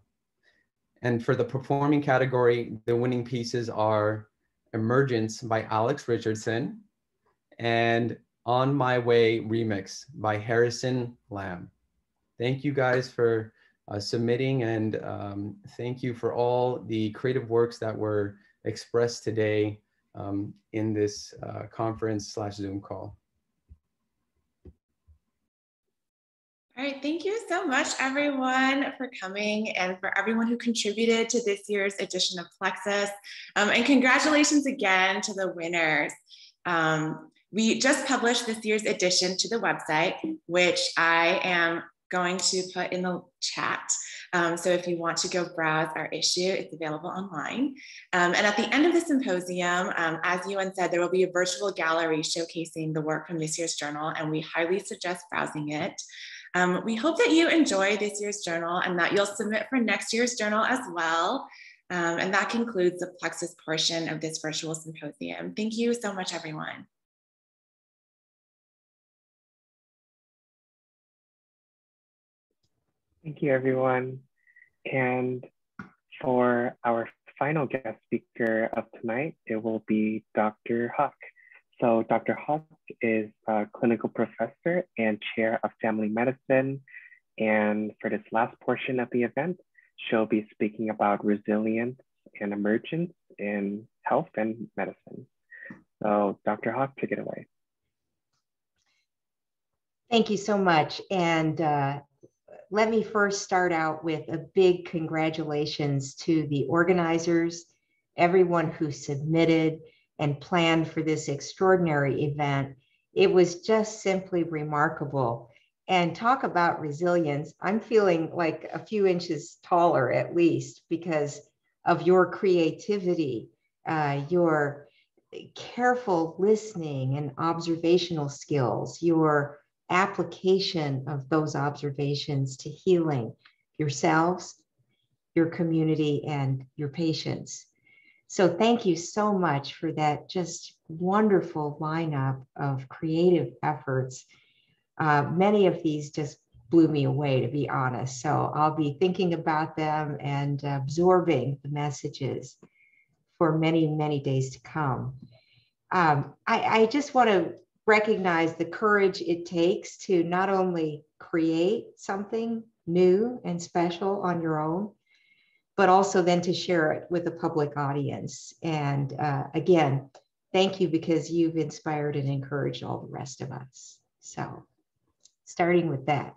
And for the performing category, the winning pieces are Emergence by Alex Richardson and On My Way Remix by Harrison Lamb. Thank you guys for uh, submitting and um, thank you for all the creative works that were expressed today um, in this uh, conference slash Zoom call. All right, thank you so much everyone for coming and for everyone who contributed to this year's edition of Plexus. Um, and congratulations again to the winners. Um, we just published this year's edition to the website, which I am going to put in the chat. Um, so if you want to go browse our issue, it's available online. Um, and at the end of the symposium, um, as Yuan said, there will be a virtual gallery showcasing the work from this year's journal, and we highly suggest browsing it. Um, we hope that you enjoy this year's journal and that you'll submit for next year's journal as well. Um, and that concludes the Plexus portion of this virtual symposium. Thank you so much, everyone. Thank you, everyone. And for our final guest speaker of tonight, it will be Dr. Huck. So Dr. Huck is a clinical professor and chair of family medicine. And for this last portion of the event, she'll be speaking about resilience and emergence in health and medicine. So Dr. Huck, take it away. Thank you so much. And uh, let me first start out with a big congratulations to the organizers, everyone who submitted and planned for this extraordinary event. It was just simply remarkable. And talk about resilience. I'm feeling like a few inches taller at least because of your creativity, uh, your careful listening and observational skills, your application of those observations to healing yourselves, your community, and your patients. So, thank you so much for that just wonderful lineup of creative efforts. Uh, many of these just blew me away, to be honest. So, I'll be thinking about them and absorbing the messages for many, many days to come. Um, I, I just want to recognize the courage it takes to not only create something new and special on your own, but also then to share it with a public audience. And uh, again, thank you because you've inspired and encouraged all the rest of us. So starting with that.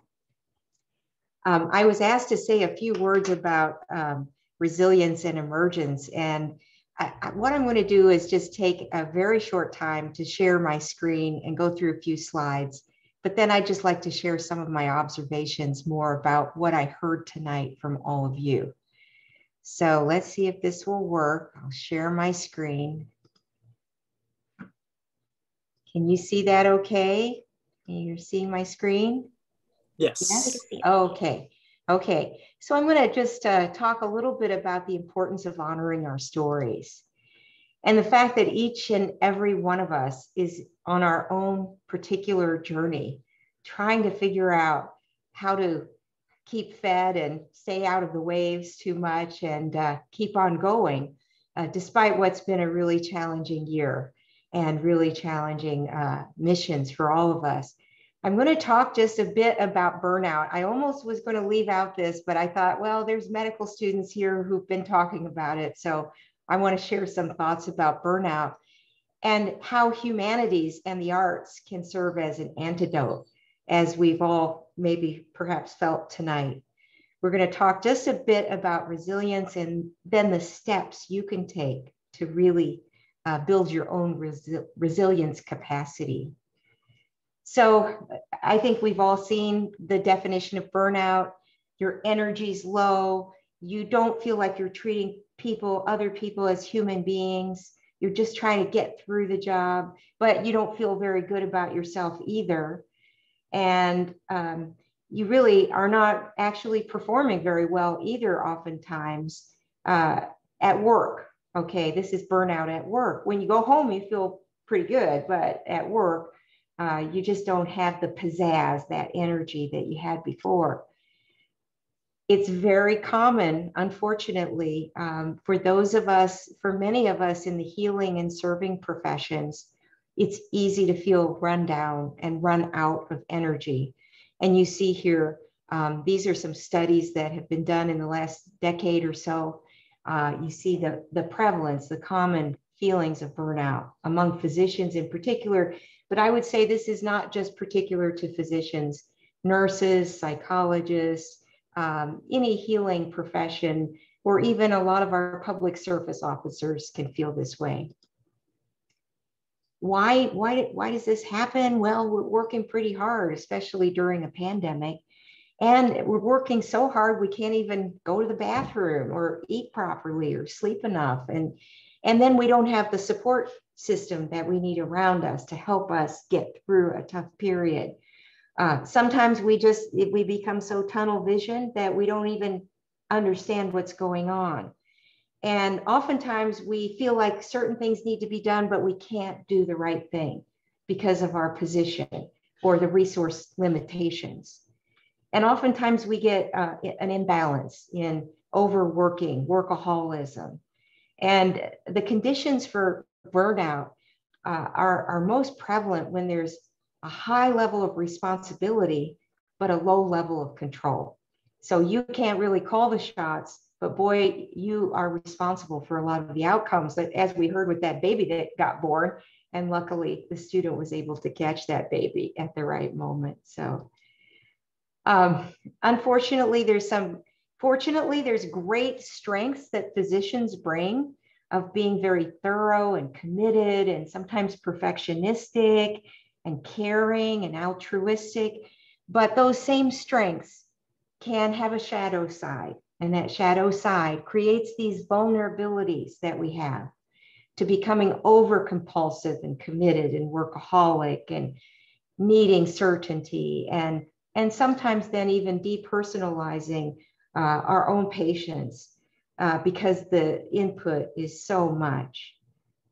Um, I was asked to say a few words about um, resilience and emergence. And I, I, what I'm going to do is just take a very short time to share my screen and go through a few slides. But then I'd just like to share some of my observations more about what I heard tonight from all of you. So let's see if this will work. I'll share my screen. Can you see that okay? You're seeing my screen? Yes. yes? Okay. Okay. So I'm going to just uh, talk a little bit about the importance of honoring our stories and the fact that each and every one of us is on our own particular journey, trying to figure out how to keep fed and stay out of the waves too much and uh, keep on going, uh, despite what's been a really challenging year and really challenging uh, missions for all of us. I'm going to talk just a bit about burnout. I almost was going to leave out this, but I thought, well, there's medical students here who've been talking about it. So I want to share some thoughts about burnout and how humanities and the arts can serve as an antidote, as we've all maybe perhaps felt tonight. We're going to talk just a bit about resilience and then the steps you can take to really uh, build your own resi resilience capacity. So I think we've all seen the definition of burnout. Your energy's low. You don't feel like you're treating people, other people as human beings. You're just trying to get through the job, but you don't feel very good about yourself either. And um, you really are not actually performing very well either, oftentimes uh, at work. Okay, this is burnout at work. When you go home, you feel pretty good, but at work, uh, you just don't have the pizzazz, that energy that you had before it's very common, unfortunately, um, for those of us, for many of us in the healing and serving professions, it's easy to feel run down and run out of energy. And you see here, um, these are some studies that have been done in the last decade or so. Uh, you see the, the prevalence, the common feelings of burnout among physicians in particular. But I would say this is not just particular to physicians, nurses, psychologists, um, any healing profession, or even a lot of our public service officers can feel this way. Why, why, why does this happen? Well, we're working pretty hard, especially during a pandemic. And we're working so hard we can't even go to the bathroom or eat properly or sleep enough. And, and then we don't have the support system that we need around us to help us get through a tough period. Uh, sometimes we just we become so tunnel vision that we don't even understand what's going on. And oftentimes we feel like certain things need to be done, but we can't do the right thing because of our position or the resource limitations. And oftentimes we get uh, an imbalance in overworking, workaholism. And the conditions for burnout uh, are, are most prevalent when there's a high level of responsibility, but a low level of control. So you can't really call the shots, but boy, you are responsible for a lot of the outcomes that, as we heard with that baby that got born. And luckily, the student was able to catch that baby at the right moment. So, um, unfortunately, there's some, fortunately, there's great strengths that physicians bring of being very thorough and committed and sometimes perfectionistic and caring and altruistic, but those same strengths can have a shadow side. And that shadow side creates these vulnerabilities that we have to becoming over compulsive and committed and workaholic and needing certainty and and sometimes then even depersonalizing uh, our own patients uh, because the input is so much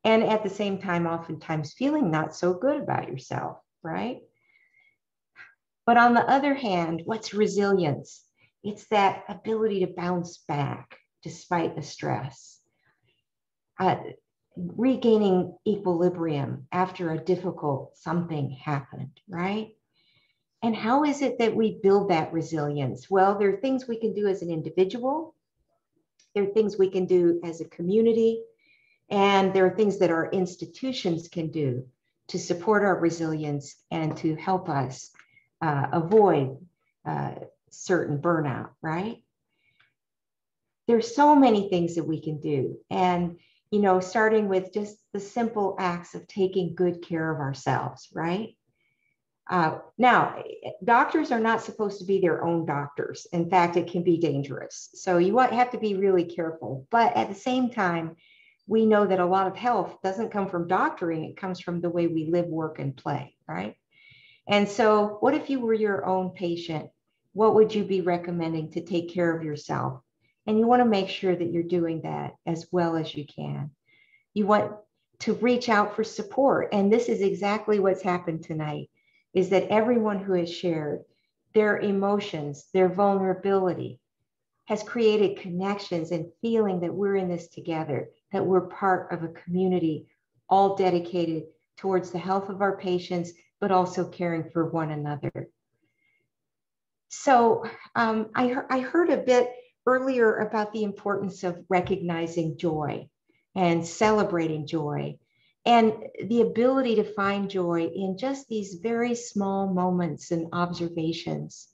and at the same time, oftentimes feeling not so good about yourself, right? But on the other hand, what's resilience? It's that ability to bounce back despite the stress, uh, regaining equilibrium after a difficult something happened, right? And how is it that we build that resilience? Well, there are things we can do as an individual There are things we can do as a community, and there are things that our institutions can do to support our resilience and to help us uh, avoid uh, certain burnout, right? There's so many things that we can do. And, you know, starting with just the simple acts of taking good care of ourselves, right? Uh, now, doctors are not supposed to be their own doctors. In fact, it can be dangerous. So you have to be really careful. But at the same time, we know that a lot of health doesn't come from doctoring, it comes from the way we live, work, and play, right? And so, what if you were your own patient? What would you be recommending to take care of yourself? And you want to make sure that you're doing that as well as you can. You want to reach out for support. And this is exactly what's happened tonight is that everyone who has shared their emotions, their vulnerability, has created connections and feeling that we're in this together, that we're part of a community all dedicated towards the health of our patients, but also caring for one another. So um, I, I heard a bit earlier about the importance of recognizing joy and celebrating joy and the ability to find joy in just these very small moments and observations.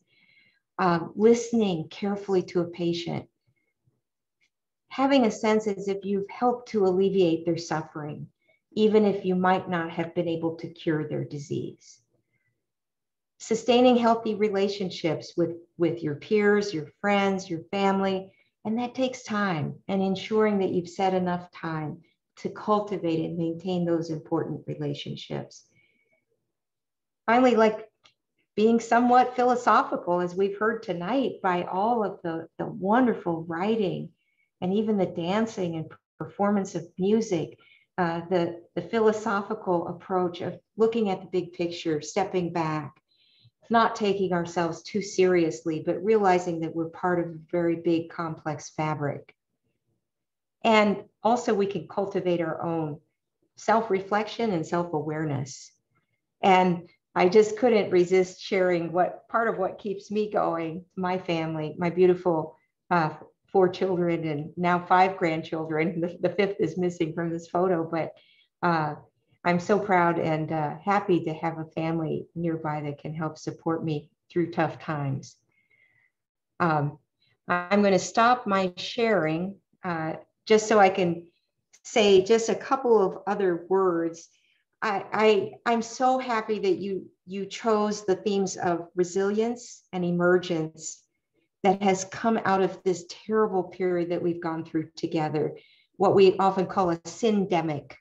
Um, listening carefully to a patient, having a sense as if you've helped to alleviate their suffering, even if you might not have been able to cure their disease. Sustaining healthy relationships with, with your peers, your friends, your family, and that takes time, and ensuring that you've set enough time to cultivate and maintain those important relationships. Finally, like being somewhat philosophical, as we've heard tonight, by all of the, the wonderful writing and even the dancing and performance of music, uh, the, the philosophical approach of looking at the big picture, stepping back, not taking ourselves too seriously, but realizing that we're part of a very big, complex fabric. And also, we can cultivate our own self reflection and self awareness. And I just couldn't resist sharing what part of what keeps me going, my family, my beautiful uh, four children and now five grandchildren. The, the, fifth is missing from this photo, but uh, I'm so proud and uh, happy to have a family nearby that can help support me through tough times. Um, I'm going to stop my sharing uh, just so I can say just a couple of other words. I, I, I'm so happy that you, you chose the themes of resilience and emergence that has come out of this terrible period that we've gone through together, what we often call a syndemic,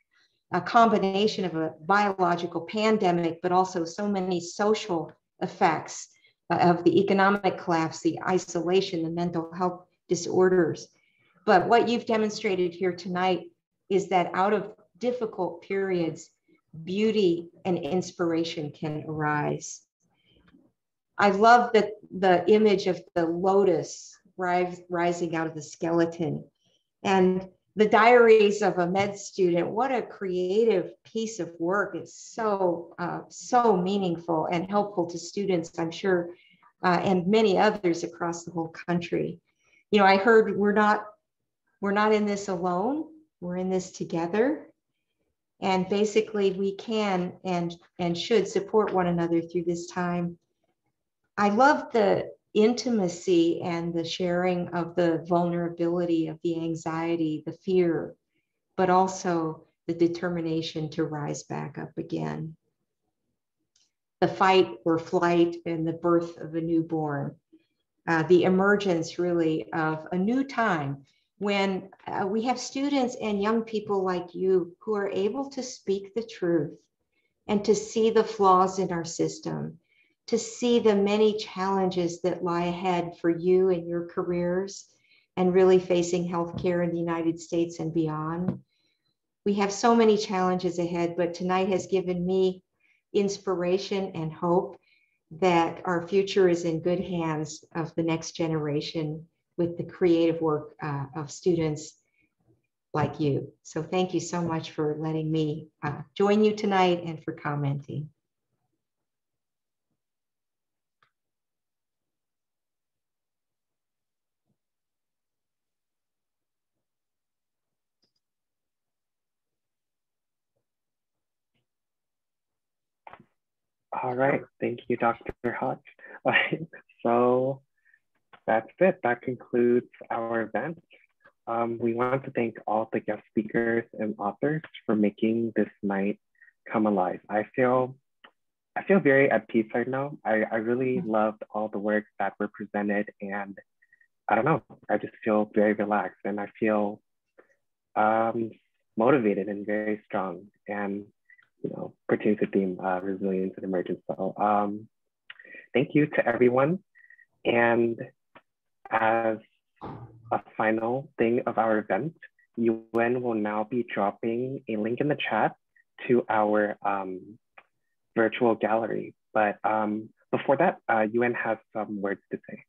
a combination of a biological pandemic, but also so many social effects of the economic collapse, the isolation, the mental health disorders. But what you've demonstrated here tonight is that out of difficult periods, beauty and inspiration can arise. I love that the image of the lotus rise, rising out of the skeleton and the diaries of a med student. What a creative piece of work. It's so, uh, so meaningful and helpful to students, I'm sure, uh, and many others across the whole country. You know, I heard we're not we're not in this alone. We're in this together. And basically we can and, and should support one another through this time. I love the intimacy and the sharing of the vulnerability of the anxiety, the fear, but also the determination to rise back up again. The fight or flight and the birth of a newborn, uh, the emergence really of a new time when uh, we have students and young people like you who are able to speak the truth and to see the flaws in our system, to see the many challenges that lie ahead for you and your careers and really facing healthcare in the United States and beyond. We have so many challenges ahead, but tonight has given me inspiration and hope that our future is in good hands of the next generation with the creative work uh, of students like you. So thank you so much for letting me uh, join you tonight and for commenting. All right, thank you, Dr. Hodge. so that's it. That concludes our event. Um, we want to thank all the guest speakers and authors for making this night come alive. I feel I feel very at peace right now. I, I really mm-hmm. loved all the work that were presented and I don't know, I just feel very relaxed and I feel um, motivated and very strong and, you know, pertains to theme uh, resilience and emergence. So um, thank you to everyone. And as a final thing of our event, Yuan will now be dropping a link in the chat to our um, virtual gallery. But um, before that, uh, Yuan has some words to say.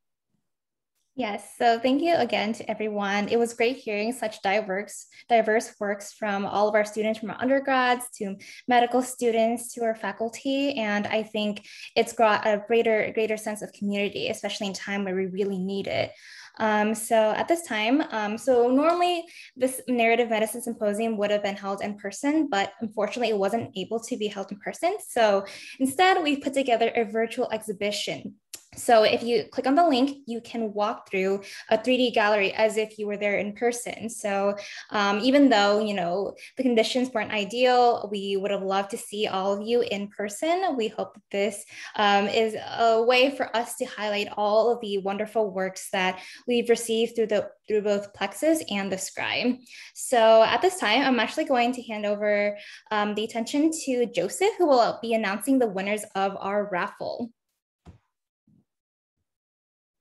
Yes, so thank you again to everyone. It was great hearing such diverse, diverse works from all of our students, from our undergrads to medical students to our faculty. And I think it's brought a greater, greater sense of community, especially in time where we really need it. Um, so at this time, um, so normally this narrative medicine symposium would have been held in person, but unfortunately it wasn't able to be held in person. So instead we put together a virtual exhibition so if you click on the link, you can walk through a 3D gallery as if you were there in person. So um, even though, you know, the conditions weren't ideal, we would have loved to see all of you in person. We hope that this um, is a way for us to highlight all of the wonderful works that we've received through the through both Plexus and the Scribe. So at this time, I'm actually going to hand over um, the attention to Joseph, who will be announcing the winners of our raffle.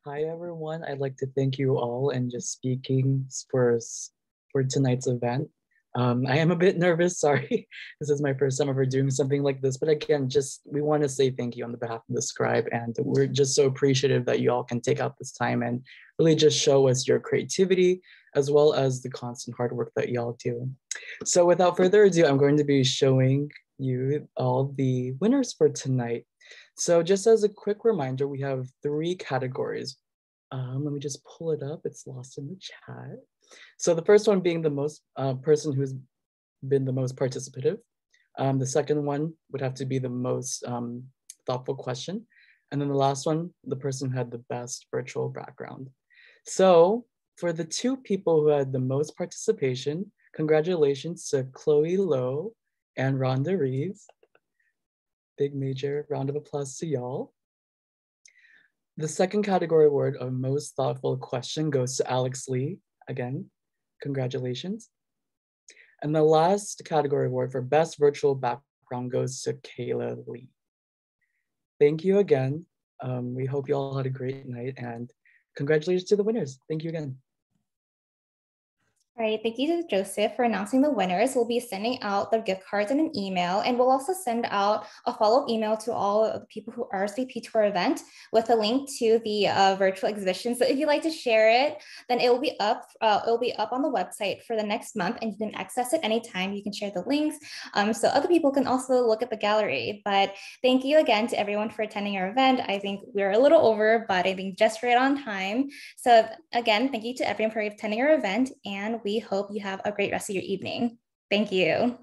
Hi everyone, I'd like to thank you all and just speaking for for tonight's event. Um, I am a bit nervous, sorry. this is my first time ever doing something like this, but again, just we want to say thank you on the behalf of the scribe and we're just so appreciative that you all can take out this time and really just show us your creativity as well as the constant hard work that y'all do. So without further ado, I'm going to be showing you all the winners for tonight. So just as a quick reminder, we have three categories. Um, let me just pull it up. It's lost in the chat. So the first one being the most uh, person who's been the most participative. Um, the second one would have to be the most um, thoughtful question. And then the last one, the person who had the best virtual background. So for the two people who had the most participation, congratulations to Chloe Lowe and Rhonda Reeves big major round of applause to y'all. The second category award of most thoughtful question goes to Alex Lee. Again, congratulations. And the last category award for best virtual background goes to Kayla Lee. Thank you again. Um, we hope you all had a great night and congratulations to the winners. Thank you again. All right, thank you to Joseph for announcing the winners. We'll be sending out the gift cards in an email, and we'll also send out a follow-up email to all of the people who RSVP to our event with a link to the uh, virtual exhibition. So if you'd like to share it, then it will be up. Uh, it will be up on the website for the next month, and you can access it anytime. You can share the links, um, so other people can also look at the gallery. But thank you again to everyone for attending our event. I think we're a little over, but I think just right on time. So again, thank you to everyone for attending our event, and we hope you have a great rest of your evening. Thank you.